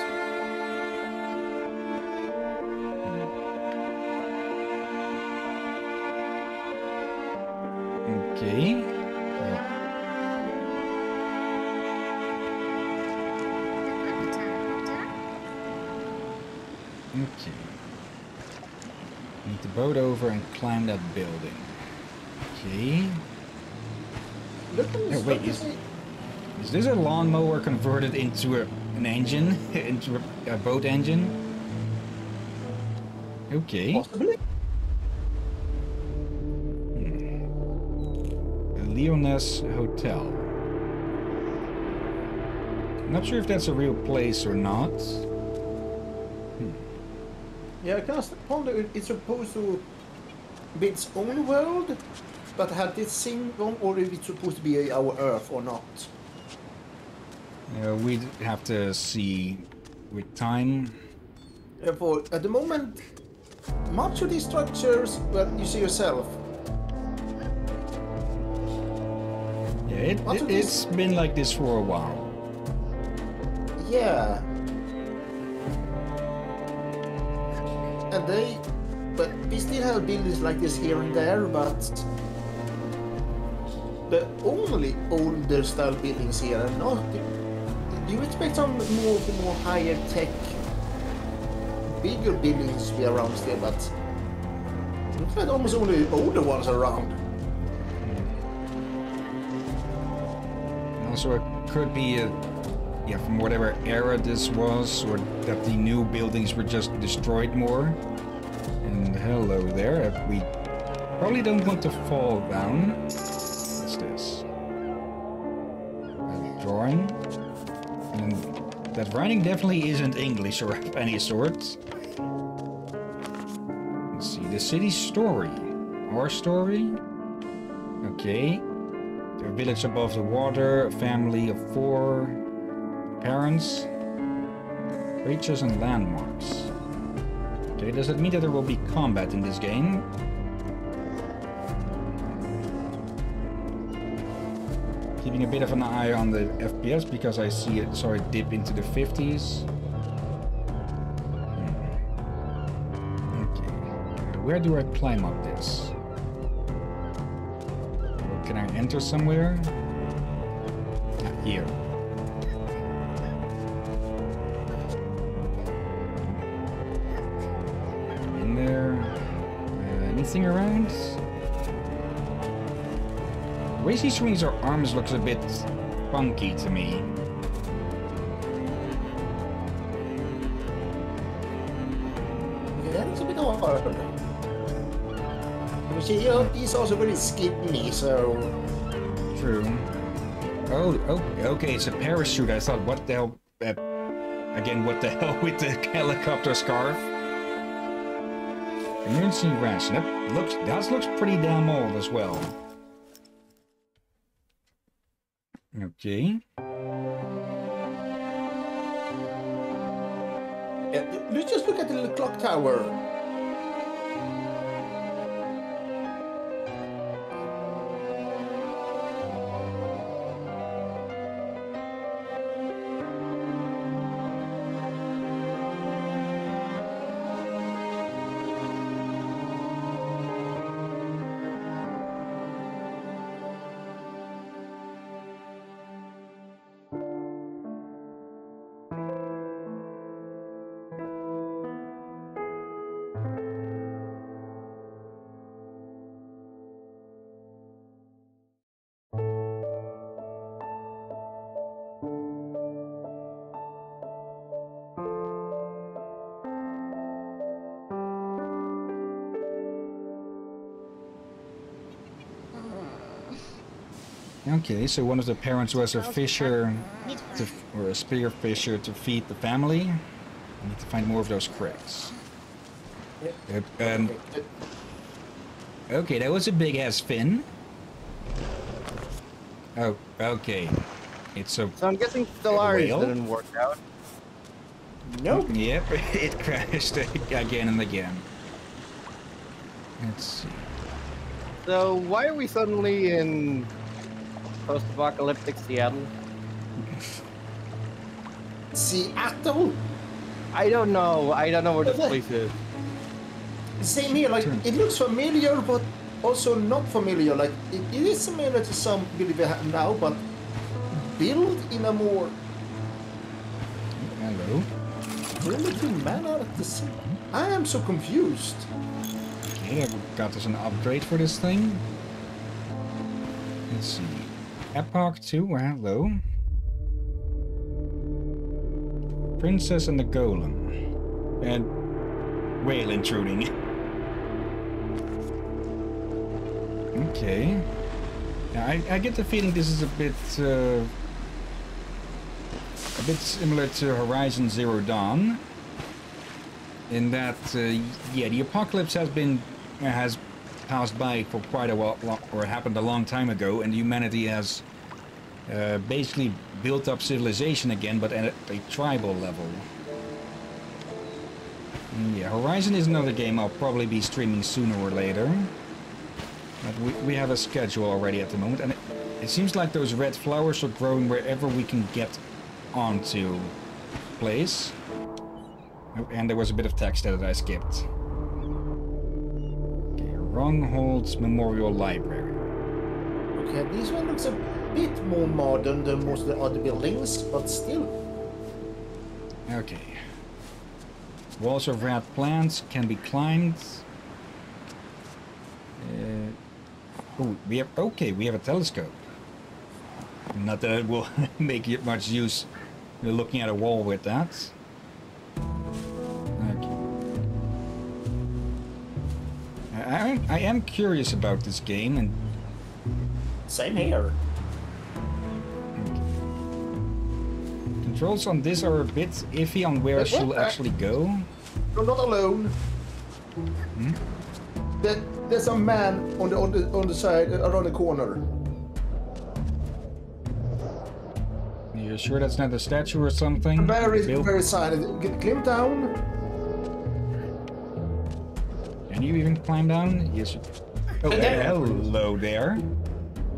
Climb that building. Okay. Oh, wait, is, is this a lawnmower converted into a, an engine? into a, a boat engine? Okay. Possibly? Hmm. The Leoness Hotel. Not sure if that's a real place or not. Hmm. Yeah, I of wonder if it's supposed to be its own world, but have this thing gone, or if it's supposed to be our Earth or not. Uh, we'd have to see with time. For at the moment, much of these structures, well, you see yourself. Yeah, it, What it, it's been like this for a while. Yeah. And they, we still have buildings like this here and there, but the only older style buildings here are not. Do You expect some more more higher tech, bigger buildings to be around still, but looks like almost only older ones around. Also, it could be a, yeah, from whatever era this was, or that the new buildings were just destroyed more. Hello there. uh, We probably don't want to fall down. What's this? A drawing. And that writing definitely isn't English or of any sort. Let's see. The city's story. Our story? Okay. A village above the water, a family of four, parents, creatures and landmarks. Okay, does it mean that there will be combat in this game? Keeping a bit of an eye on the FPS because I see it it dip into the 50s. Hmm. Okay. Where do I climb up this? Can I enter somewhere? Ah, here. Anything around? The way she swings her arms looks a bit funky to me. Yeah, it's a bit hard. You see, yeah, he's also very skinny, so True. Oh, oh, okay, it's a parachute. I thought, what the hell? Uh, again, what the hell with the helicopter scarf? Emergency ration. That looks that looks pretty damn old as well. Okay. Yeah, let's just look at the clock tower. Okay, so one of the parents was a fisher, to, or a spear fisher to feed the family. I need to find more of those cracks. Uh, um, okay, that was a big ass fin. Oh, okay. It's a. So I'm guessing Stellaris whale? didn't work out. Nope. Yep, it crashed again and again. Let's see. So why are we suddenly in post-apocalyptic Seattle? Seattle. I don't know. I don't know where this place is. Same here. Like hmm. it looks familiar, but also not familiar. Like it, it is similar to some build we have now, but built in a more Hello. primitive manner. At the same. I am so confused. Okay, I got us an upgrade for this thing. Let's see. Epoch 2, hello. Princess and the Golem. And whale intruding. okay. I, I get the feeling this is a bit uh, a bit similar to Horizon Zero Dawn in that uh, yeah the apocalypse has been has passed by for quite a while or happened a long time ago and humanity has uh, basically built up civilization again but at a tribal level Mm, yeah horizon is another game i'll probably be streaming sooner or later but we, we have a schedule already at the moment and it, it seems like those red flowers are growing wherever we can get onto place Oh, and there was a bit of text that I skipped. Okay, Ronghold's Memorial Library. Okay, this one looks a bit more modern than most of the other buildings, but still. Okay. Walls of red plants can be climbed. Uh, oh, we have okay. We have a telescope. Not that it will make it much use uh, looking at a wall with that. Okay. I, I, I am curious about this game and Same here. Controls on this are a bit iffy on where I Wait, what? should actually go. You're not alone. Hmm? There, there's a man on the on the on the side uh, around the corner. You sure that's not a statue or something? Very Bill? very side. Get climb down. Can you even climb down? Yes. Oh, hello there.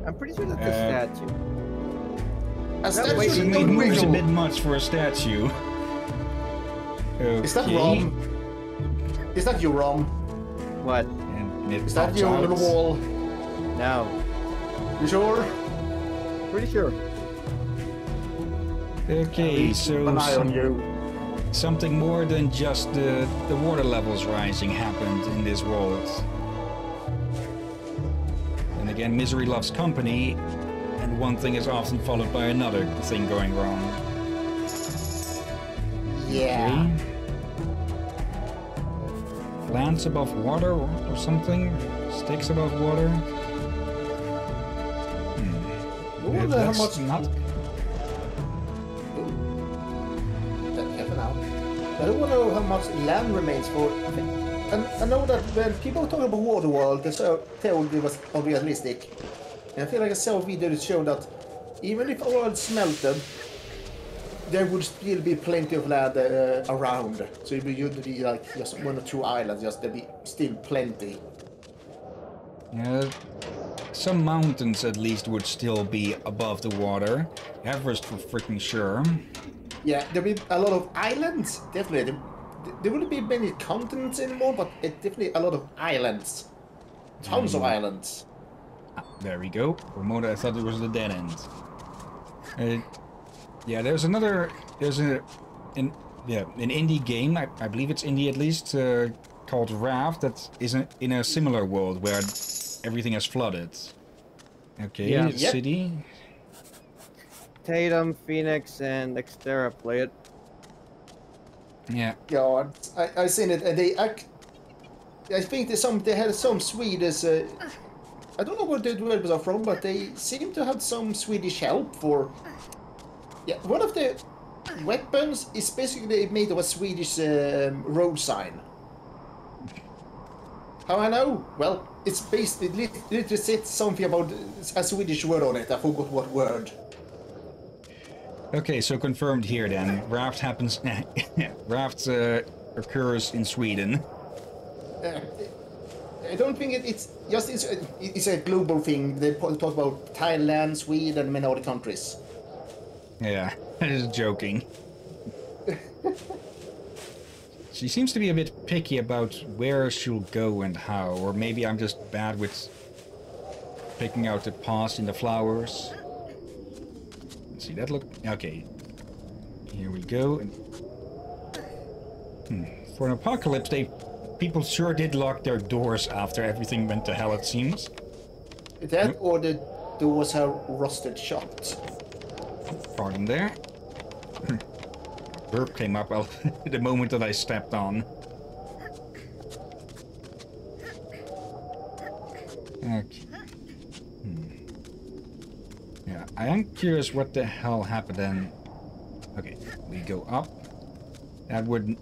I'm pretty sure that's a Uh, statue. A way statue you It don't moves a bit much for a statue. Okay. Is that Rom? Is that you, Rom? What? And it Is that you on the out. wall? No. You sure? Pretty sure. Okay, so Keep an eye on some- you. something more than just the, the water levels rising happened in this world. And again, misery loves company, and one thing is often followed by another thing going wrong. Yeah. Okay. Plants above water or, something? Sticks above water? Hmm. I Yeah, wonder how that's much. not That- careful now. I don't know how much land remains for. And I know that when people talk about Waterworld, they told it was unrealistic. And I feel like I saw a video that showed that even if oil smelted, there would still be plenty of land uh, around. So it would be like just one or two islands, just there'd be still plenty. Yeah, some mountains at least would still be above the water. Everest for freaking sure. Yeah, there'd be a lot of islands, definitely. There, there wouldn't be many continents anymore, but it, definitely a lot of islands. Tons of islands. There we go. For a moment I thought it was the dead end. Uh, yeah, there's another. There's a, an yeah, an indie game. I, I believe it's indie at least, uh, called Raft. That is a, in a similar world where everything has flooded. Okay, Yeah. Yep. city. Tatum, Phoenix, and Xterra play it. Yeah, Yeah, I I seen it, and they act. I think there's some. They had some Swedish. Uh, I don't know where the developers are from, but they seem to have some Swedish help for. Yeah, one of the weapons is basically made of a Swedish um, road sign. How I know? Well, it's based. It literally said something about a Swedish word on it. I forgot what word. Okay, so confirmed here then. Raft happens. Raft uh, occurs in Sweden. Uh, I don't think it, it's just it's, a- it's a global thing. They talk about Thailand, Sweden, and many other countries. Yeah, just joking. she seems to be a bit picky about where she'll go and how, or maybe I'm just bad with picking out the paths in the flowers. Let's see, that look okay. Here we go. Hmm. For an apocalypse, they people sure did lock their doors after everything went to hell. It seems. That or the doors have rusted shut. Pardon there. Burp came up well the moment that I stepped on. Okay. Hmm. Yeah, I am curious what the hell happened then. Okay, we go up. That would.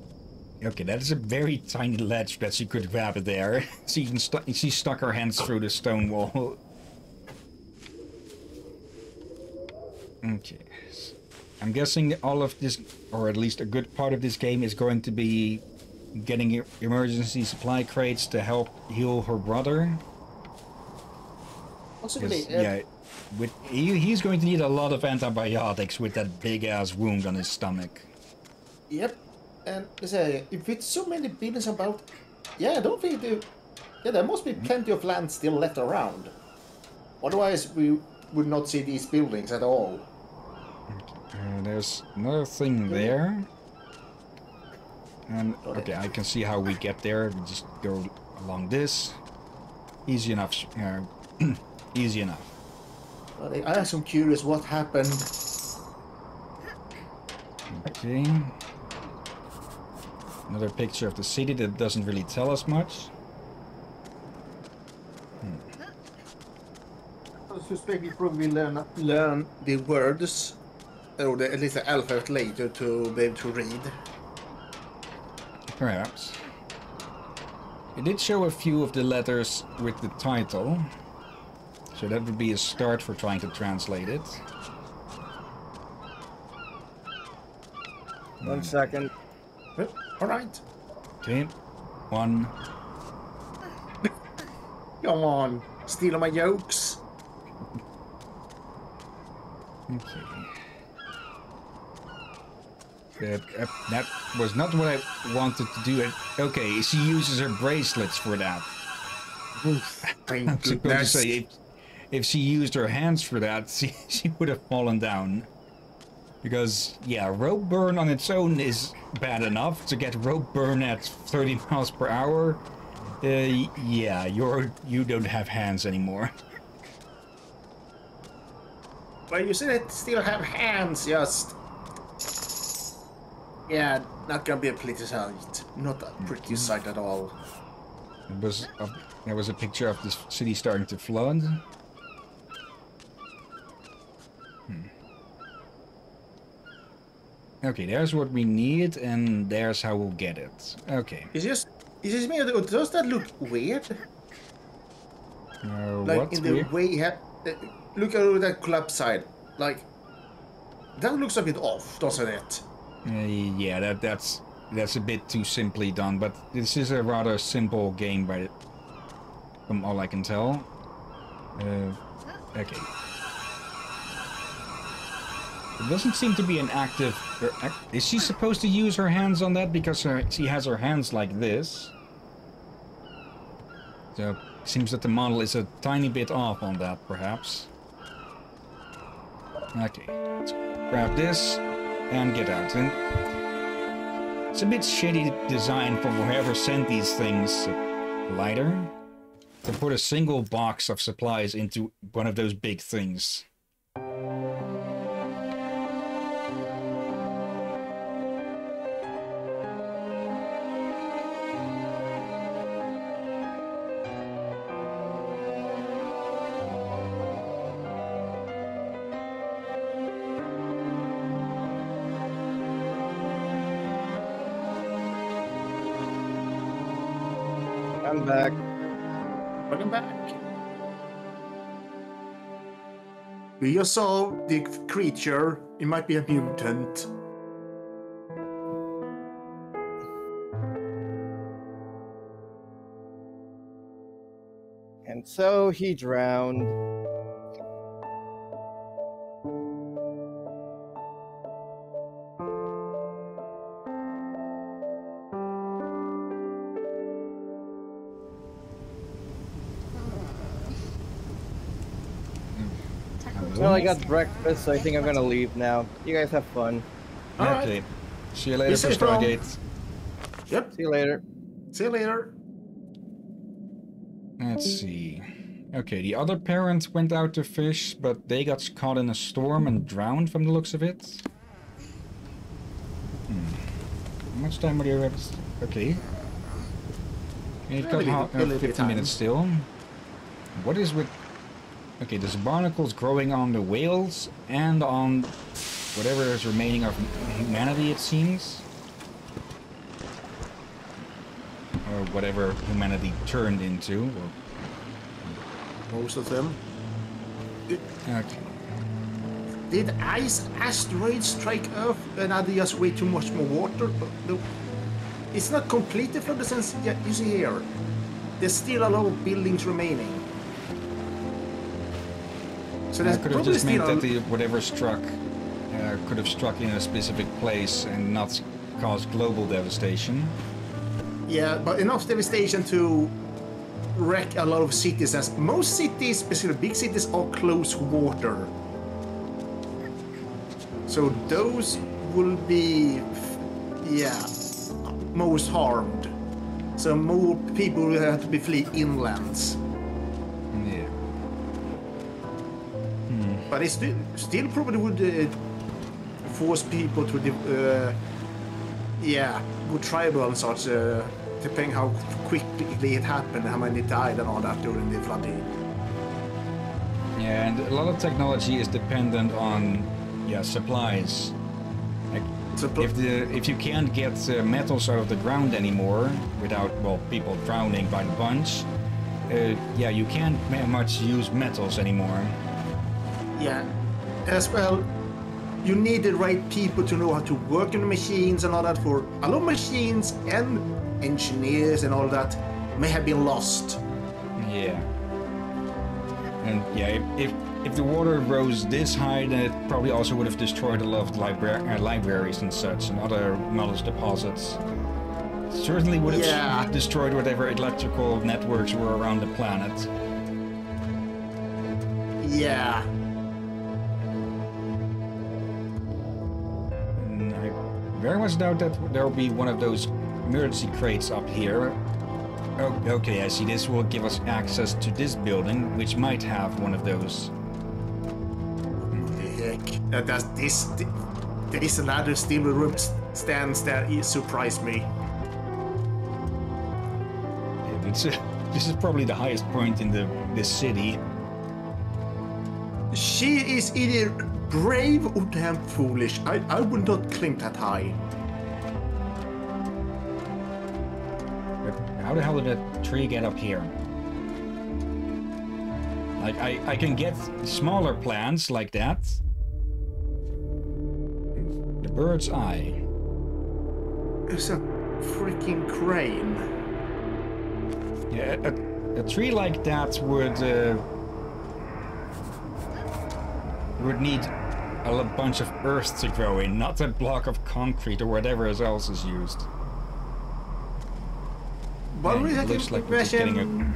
Okay, that is a very tiny ledge that she could grab it there. she even stu- she stuck her hands through the stone wall. Okay. I'm guessing all of this, or at least a good part of this game, is going to be getting emergency supply crates to help heal her brother. Possibly. uh, yeah, with he, he's going to need a lot of antibiotics with that big ass wound on his stomach. Yep. And I say, if it's so many buildings about, yeah, I don't think the, yeah, there must be plenty of land still left around. Otherwise, we would not see these buildings at all. Uh, there's another thing there. And okay, I can see how we get there. We just go along this. Easy enough. Uh, easy enough. I am curious what happened. Okay. Another picture of the city that doesn't really tell us much. I suspect we probably learn learn the words, or the, at least the alphabet later to be able to read. Perhaps. It did show a few of the letters with the title. So that would be a start for trying to translate it. One second. Well, all right. Okay. One. Come on, stealing my jokes. Okay. That, uh, that was not what I wanted to do. Uh, Okay, she uses her bracelets for that. Thank I was going to goodness. say, if, if she used her hands for that, she, she would have fallen down. Because, yeah, rope burn on its own is bad enough. To get rope burn at 30 miles per hour, uh, yeah, you're, you don't have hands anymore. But you said it still have hands, just. Yeah, not gonna be a pretty sight. Not a pretty sight at all. It was a, there was a picture of this city starting to flood. Okay, there's what we need, and there's how we'll get it. Okay. Is just is this me? or Does that look weird? Uh, Like in the weird? way he had. Uh, look at that club side. Like that looks a bit off, doesn't it? Uh, yeah, that that's that's a bit too simply done, but this is a rather simple game, by from all I can tell. Uh, okay. It doesn't seem to be an active. er, Is she supposed to use her hands on that because her, she has her hands like this? So seems that the model is a tiny bit off on that, perhaps. Okay, let's grab this and get out. And it's a bit shitty design from whoever sent these things, lighter, to put a single box of supplies into one of those big things. Back. Welcome back. We just saw the creature. It might be a mutant. And so he drowned. I got breakfast, so I think I'm gonna leave now. You guys have fun. Alright. Okay. See you later, Be safe, for Stargate. Yep. See you later. See you later. Let's see. Okay, the other parent went out to fish, but they got caught in a storm and drowned from the looks of it. Hmm. How much time do you have? Okay. We've got we ho- need a uh, little 50 minutes still. What is with... Okay, there's barnacles growing on the whales and on whatever is remaining of humanity, it seems. Or whatever humanity turned into. Or Most of them. Okay. Did ice asteroids strike Earth and add just way too much more water? No, it's not completely flooded since yeah, you see here. There's still a lot of buildings remaining. So That could have just meant that the whatever struck uh, could have struck in a specific place and not caused global devastation. Yeah, but enough devastation to wreck a lot of cities. As most cities, especially big cities, are close water. So those will be, yeah, most harmed. So more people will have to be flee inlands. But it still, still probably would uh, force people to, uh, yeah, go tribal and such, uh, depending how quickly it happened, how many died and all that during the flooding. Yeah, and a lot of technology is dependent on yeah supplies. Like Suppl- if the if you can't get uh, metals out of the ground anymore without well people drowning by the bunch, uh, yeah you can't much use metals anymore. Yeah, as well, you need the right people to know how to work on the machines and all that. For a lot of machines and engineers and all that may have been lost. Yeah. And yeah, if, if if the water rose this high, then it probably also would have destroyed a lot of libra- uh, libraries and such and other knowledge deposits. Certainly would have Yeah. destroyed whatever electrical networks were around the planet. Yeah, very much doubt that there will be one of those emergency crates up here. Oh, okay, I see. This will give us access to this building, which might have one of those. Uh, heck, that, that's this. There is another steel room stands that it surprised me. It's uh, this is probably the highest point in the this city. She is either brave or damn foolish. I, I would not climb that high. How the hell did that tree get up here? Like, I, I can get smaller plants like that. The bird's eye. It's a freaking crane. Yeah, a, a tree like that would uh, would need a bunch of earth to grow in, not a block of concrete or whatever else is used. One Yeah, looks like we're just getting question.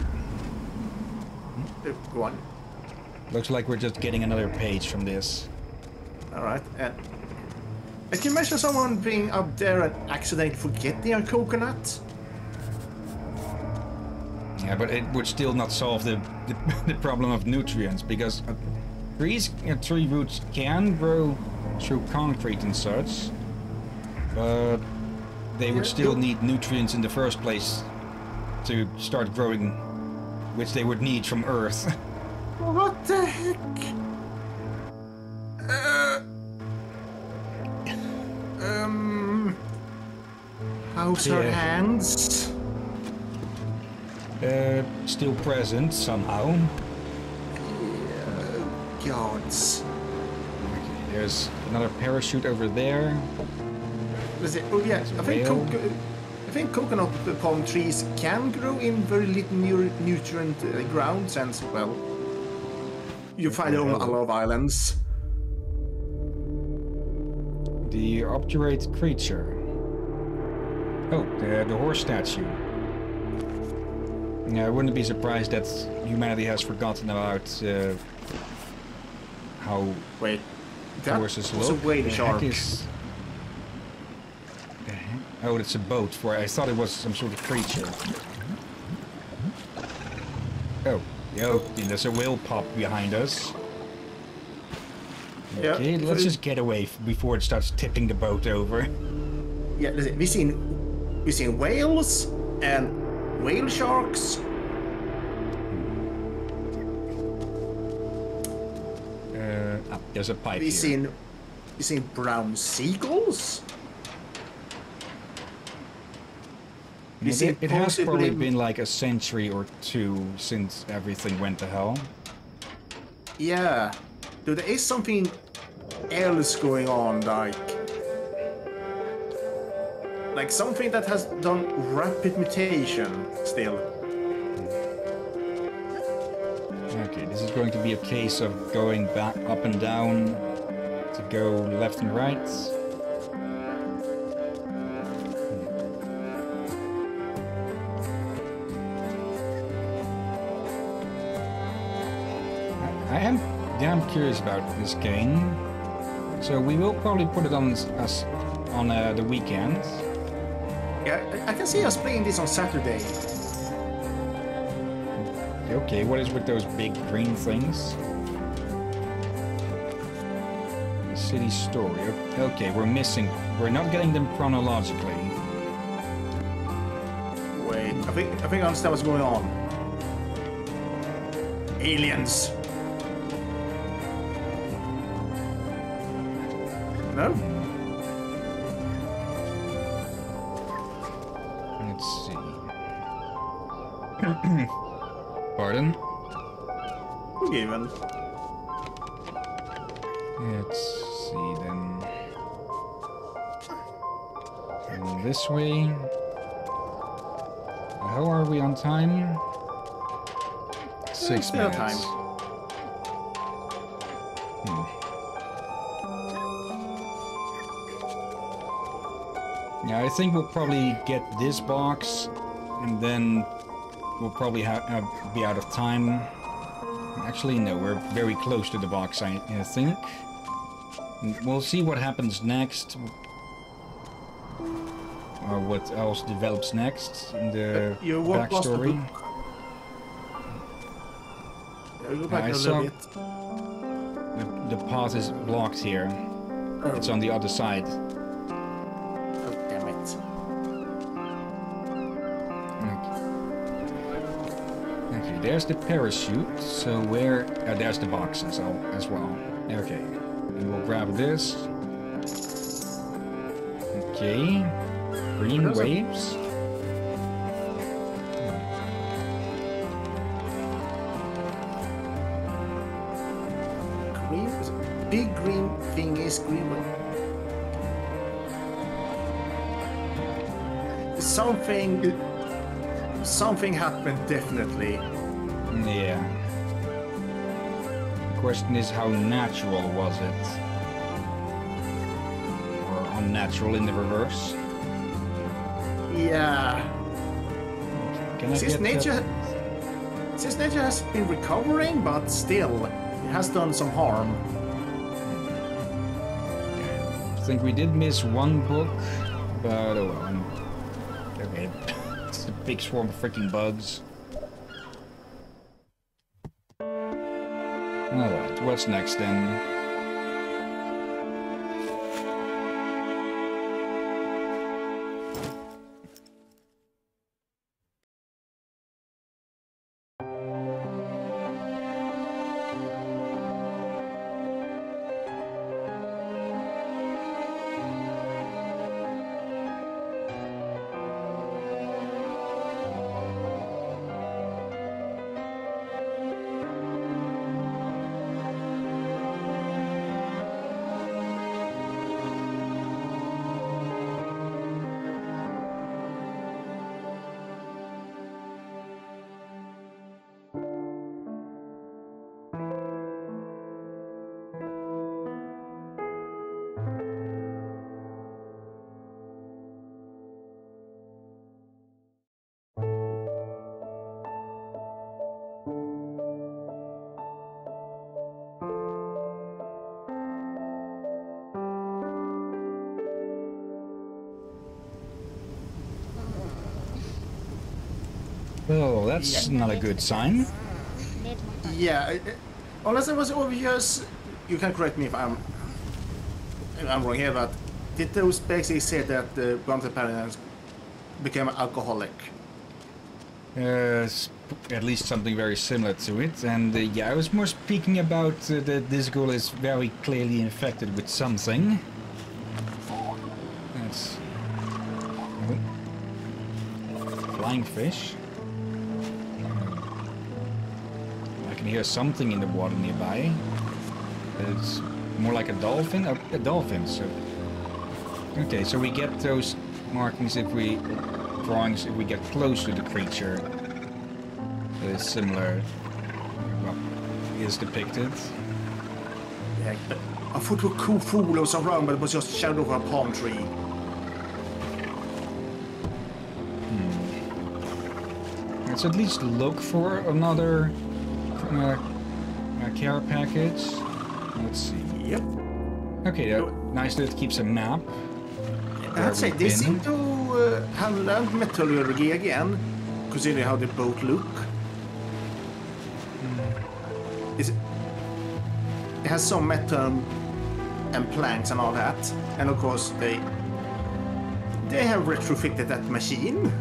Uh, Go on. Looks like we're just getting another page from this. All right. And I can imagine someone being up there and accidentally forgetting a coconut. Yeah, but it would still not solve the the, the problem of nutrients because uh, trees, uh, tree roots can grow through concrete and such, but they would still need nutrients in the first place to start growing, which they would need from Earth. What the heck? Uh, um. How's her Yeah. hands? uh, still present somehow. Gods. There's another parachute over there. Is it? Oh yeah, I think co- I think coconut palm trees can grow in very little nu- nutrient uh, grounds, and well, you find it on a lot of islands. The obdurate creature. Oh, the, the horse statue. Yeah, I wouldn't be surprised that humanity has forgotten about uh, how Wait, that horses was a look. whale The shark. is- the heck? Oh, it's a boat. For I thought it was some sort of creature. Oh, yo, there's a whale pop behind us. Okay, for let's just get away before it starts tipping the boat over. Yeah, listen, we seen we seen whales and whale sharks. There's a pipe We here. seen we seen brown seagulls. Seen it, it has probably been like a century or two since everything went to hell. Yeah, dude, there is something else going on, like like something that has done rapid mutation still. This is going to be a case of going back up and down to go left and right. I am damn curious about this game, so we will probably put it on us on uh, the weekend. Yeah, I can see us playing this on Saturday. Okay, what is with those big green things? The city story. Okay, we're missing. We're not getting them chronologically. Wait, I think I think I understand what's going on. Aliens. No? Let's see. Pardon? Forgiven. Let's see then. And this way. How are we on time? Six still minutes. time. Hmm. Yeah, I think we'll probably get this box, and then we'll probably ha- uh, be out of time. Actually, no, we're very close to the box, I, I think. We'll see what happens next. Or what else develops next in the Uh, you the backstory. Uh, back I saw- The, the path is blocked here. It's on the other side. There's the parachute. So where? Uh, there's the boxes as well. Okay. And we'll grab this. Okay. Green waves. Green, big green thing is green. Something, something happened definitely. Yeah. The Question is, how natural was it? Or unnatural in the reverse? Yeah. Can I Since nature, that? since nature has been recovering, but still, it has done some harm. I think we did miss one book, but oh well. Okay. it's a big swarm of freaking bugs. What's next then? That's not a good sign. Yeah, unless it was obvious, you can correct me if I'm if I'm wrong here, but did those basically say that the one of the parents became alcoholic? Uh, at least something very similar to it. And uh, yeah, I was more speaking about uh, that this girl is very clearly infected with something. That's oh. flying fish. Hear something in the water nearby. It's more like a dolphin. A, a dolphin. So okay, so we get those markings if we drawings if we get close to the creature that is similar well, is depicted. Yeah, I thought a cool fool was around, but it was just shadow of a palm tree. Hmm. Let's at least look for another uh, uh, care package. Let's see. Yep. Okay, uh, nice that it keeps a map. I'd say they seem to uh, have learned metallurgy again, considering how the boat look. Is it, it has some metal and planks and all that, and of course they they have retrofitted that machine.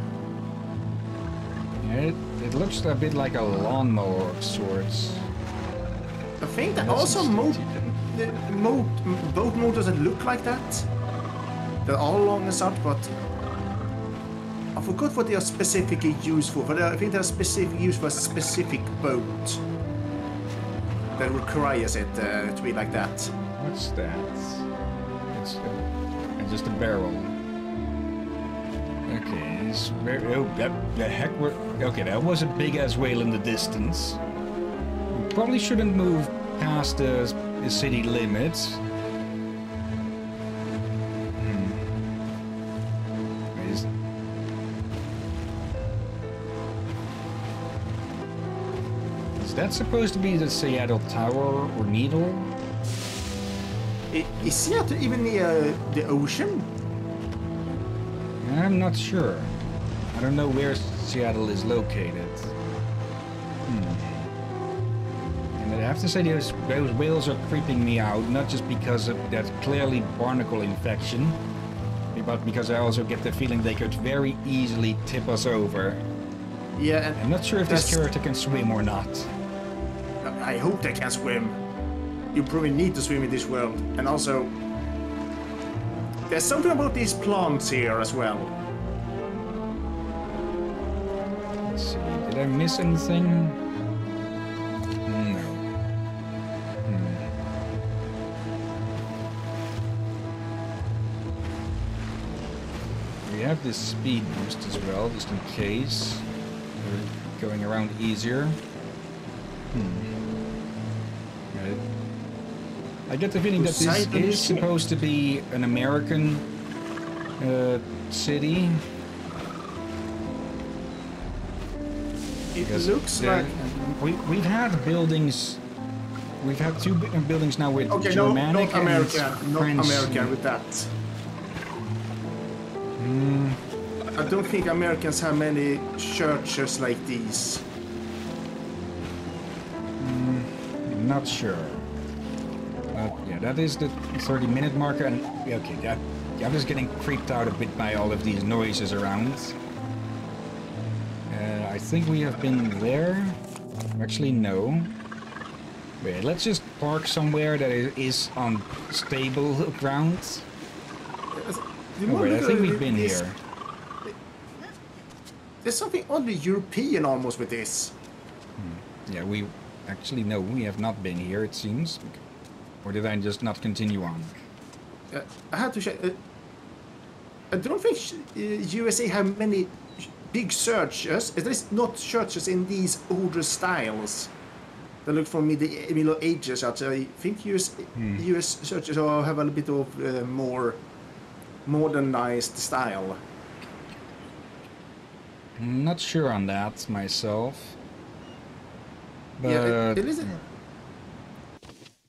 Yeah, it, it looks a bit like a lawnmower of sorts. I think that also mo- the mo- boat motors that look like that. They're all long and such, but I forgot what they are specifically used for. But I think they're specifically used for a specific boat that requires it uh, to be like that. What's that? It's, uh, it's just a barrel. Okay, very. Oh, that the heck were. Okay, that was a big ass whale in the distance. We probably shouldn't move past the, the city limits. Hmm. Is, is that supposed to be the Seattle Tower or Needle? Is Seattle even near the ocean? I'm not sure. I don't know where Seattle is located. Hmm. And I have to say, those, those whales are creeping me out, not just because of that clearly barnacle infection, but because I also get the feeling they could very easily tip us over. Yeah, and I'm not sure if this character can swim or not. I hope they can swim. you probably need to swim in this world. And also, there's something about these plants here as well. Let's see. Did I miss anything? No. Hmm. We have this speed boost as well, just in case. We're going around easier. Hmm. I get the feeling that this is supposed to be an American uh, city. It Yes, looks like. we we've had buildings. We've had two buildings now with Okay, no, Germanic not American, and not French. American with that. Hmm, I don't think Americans have many churches like these. not sure. That is the 30 minute marker, and okay, that, I'm just getting creeped out a bit by all of these noises around. Uh, I think we have been there. Actually, no. Wait, let's just park somewhere that is on stable ground. Oh, wait, I think we've been this- here. There's something oddly European almost with this. Yeah, we actually no, we have not been here. It seems, or did I just not continue on? Uh, I had to check. Uh, I don't think sh- uh, USA have many big churches. least not churches in these older styles. They look from mid the Middle Ages. I think US, US churches have a little bit of uh, more modernized style. I'm not sure on that myself. But yeah, it, it.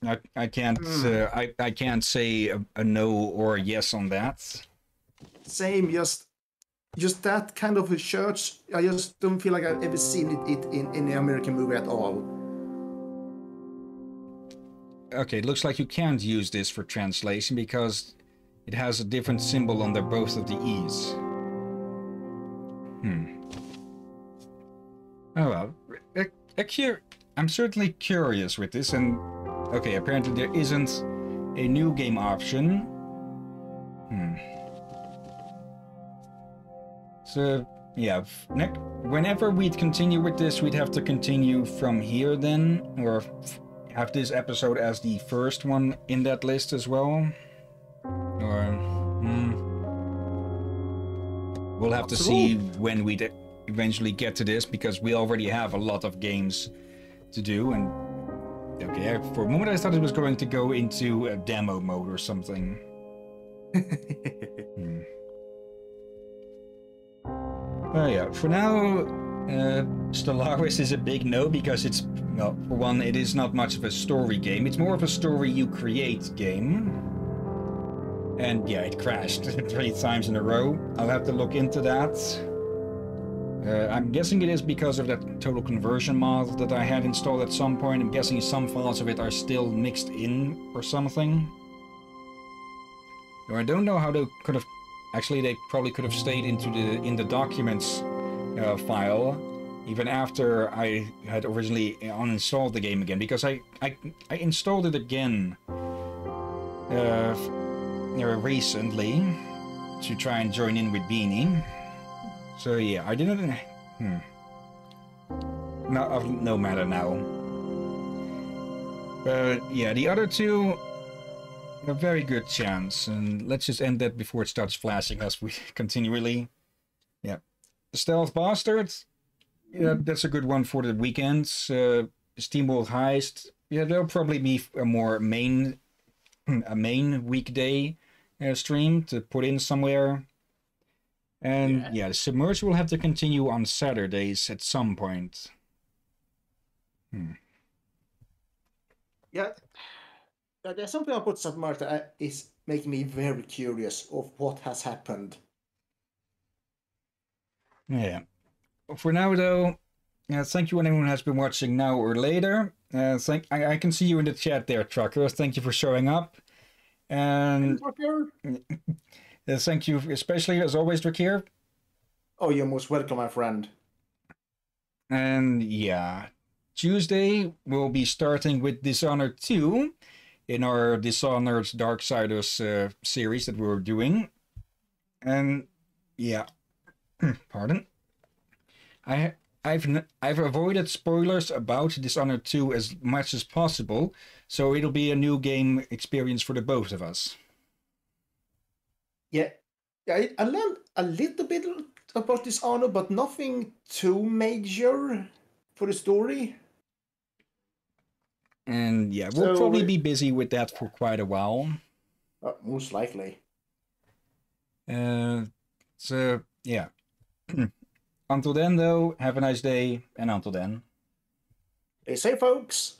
I, I can't Hmm. uh, I, I can't say a, a no or a yes on that. Same, just just that kind of a church. I just don't feel like I've ever seen it, it in any American movie at all. Okay, it looks like you can't use this for translation because it has a different symbol on the both of the E's. Hmm. Oh well, a, a cur- I'm certainly curious with this, and okay, apparently there isn't a new game option. Hmm. So yeah, whenever we'd continue with this, we'd have to continue from here then, or have this episode as the first one in that list as well? Or, hmm. We'll have to see when we eventually get to this because we already have a lot of games to do. And okay, I- for a moment I thought it was going to go into a demo mode or something. Hmm. Oh yeah, for now, uh, Stellaris is a big no because it's, well, for one, it is not much of a story game. It's more of a story you create game. And yeah, it crashed three times in a row. I'll have to look into that. Uh, I'm guessing it is because of that total conversion mod that I had installed at some point. I'm guessing some files of it are still mixed in or something. Or I don't know how they could have. Actually, they probably could have stayed into the in the documents uh, file even after I had originally uninstalled the game again because I I, I installed it again uh, uh, recently to try and join in with Beanie. So yeah, I didn't. Hmm. No, of no matter now. But yeah, the other two, a very good chance, and let's just end that before it starts flashing as we continually. Yeah, Stealth Bastard. Yeah, that's a good one for the weekends. Uh, SteamWorld Heist. Yeah, there'll probably be a more main, a main weekday uh, stream to put in somewhere. And yeah. the Submerge will have to continue on Saturdays at some point. Hmm. Yeah, Yeah, there's something about submerge that is making me very curious of what has happened. Yeah. For now, though, uh, thank you anyone who has been watching now or later. Uh, thank I, I can see you in the chat there, Trucker. Thank you for showing up. And uh, thank you, especially as always, Drakir. Oh, you're most welcome, my friend. And yeah, Tuesday, we'll be starting with Dishonored 2 in our Dishonored Darksiders uh, series that we were doing. And yeah, pardon. I I've n- I've avoided spoilers about Dishonored 2 as much as possible, so it'll be a new game experience for the both of us. Yeah, I, I learned a little bit about Dishonored, but nothing too major for the story. And yeah, we'll So- probably be busy with that for quite a while. Uh, most likely. Uh, so yeah. until then, though, have a nice day, and until then. Stay safe, folks.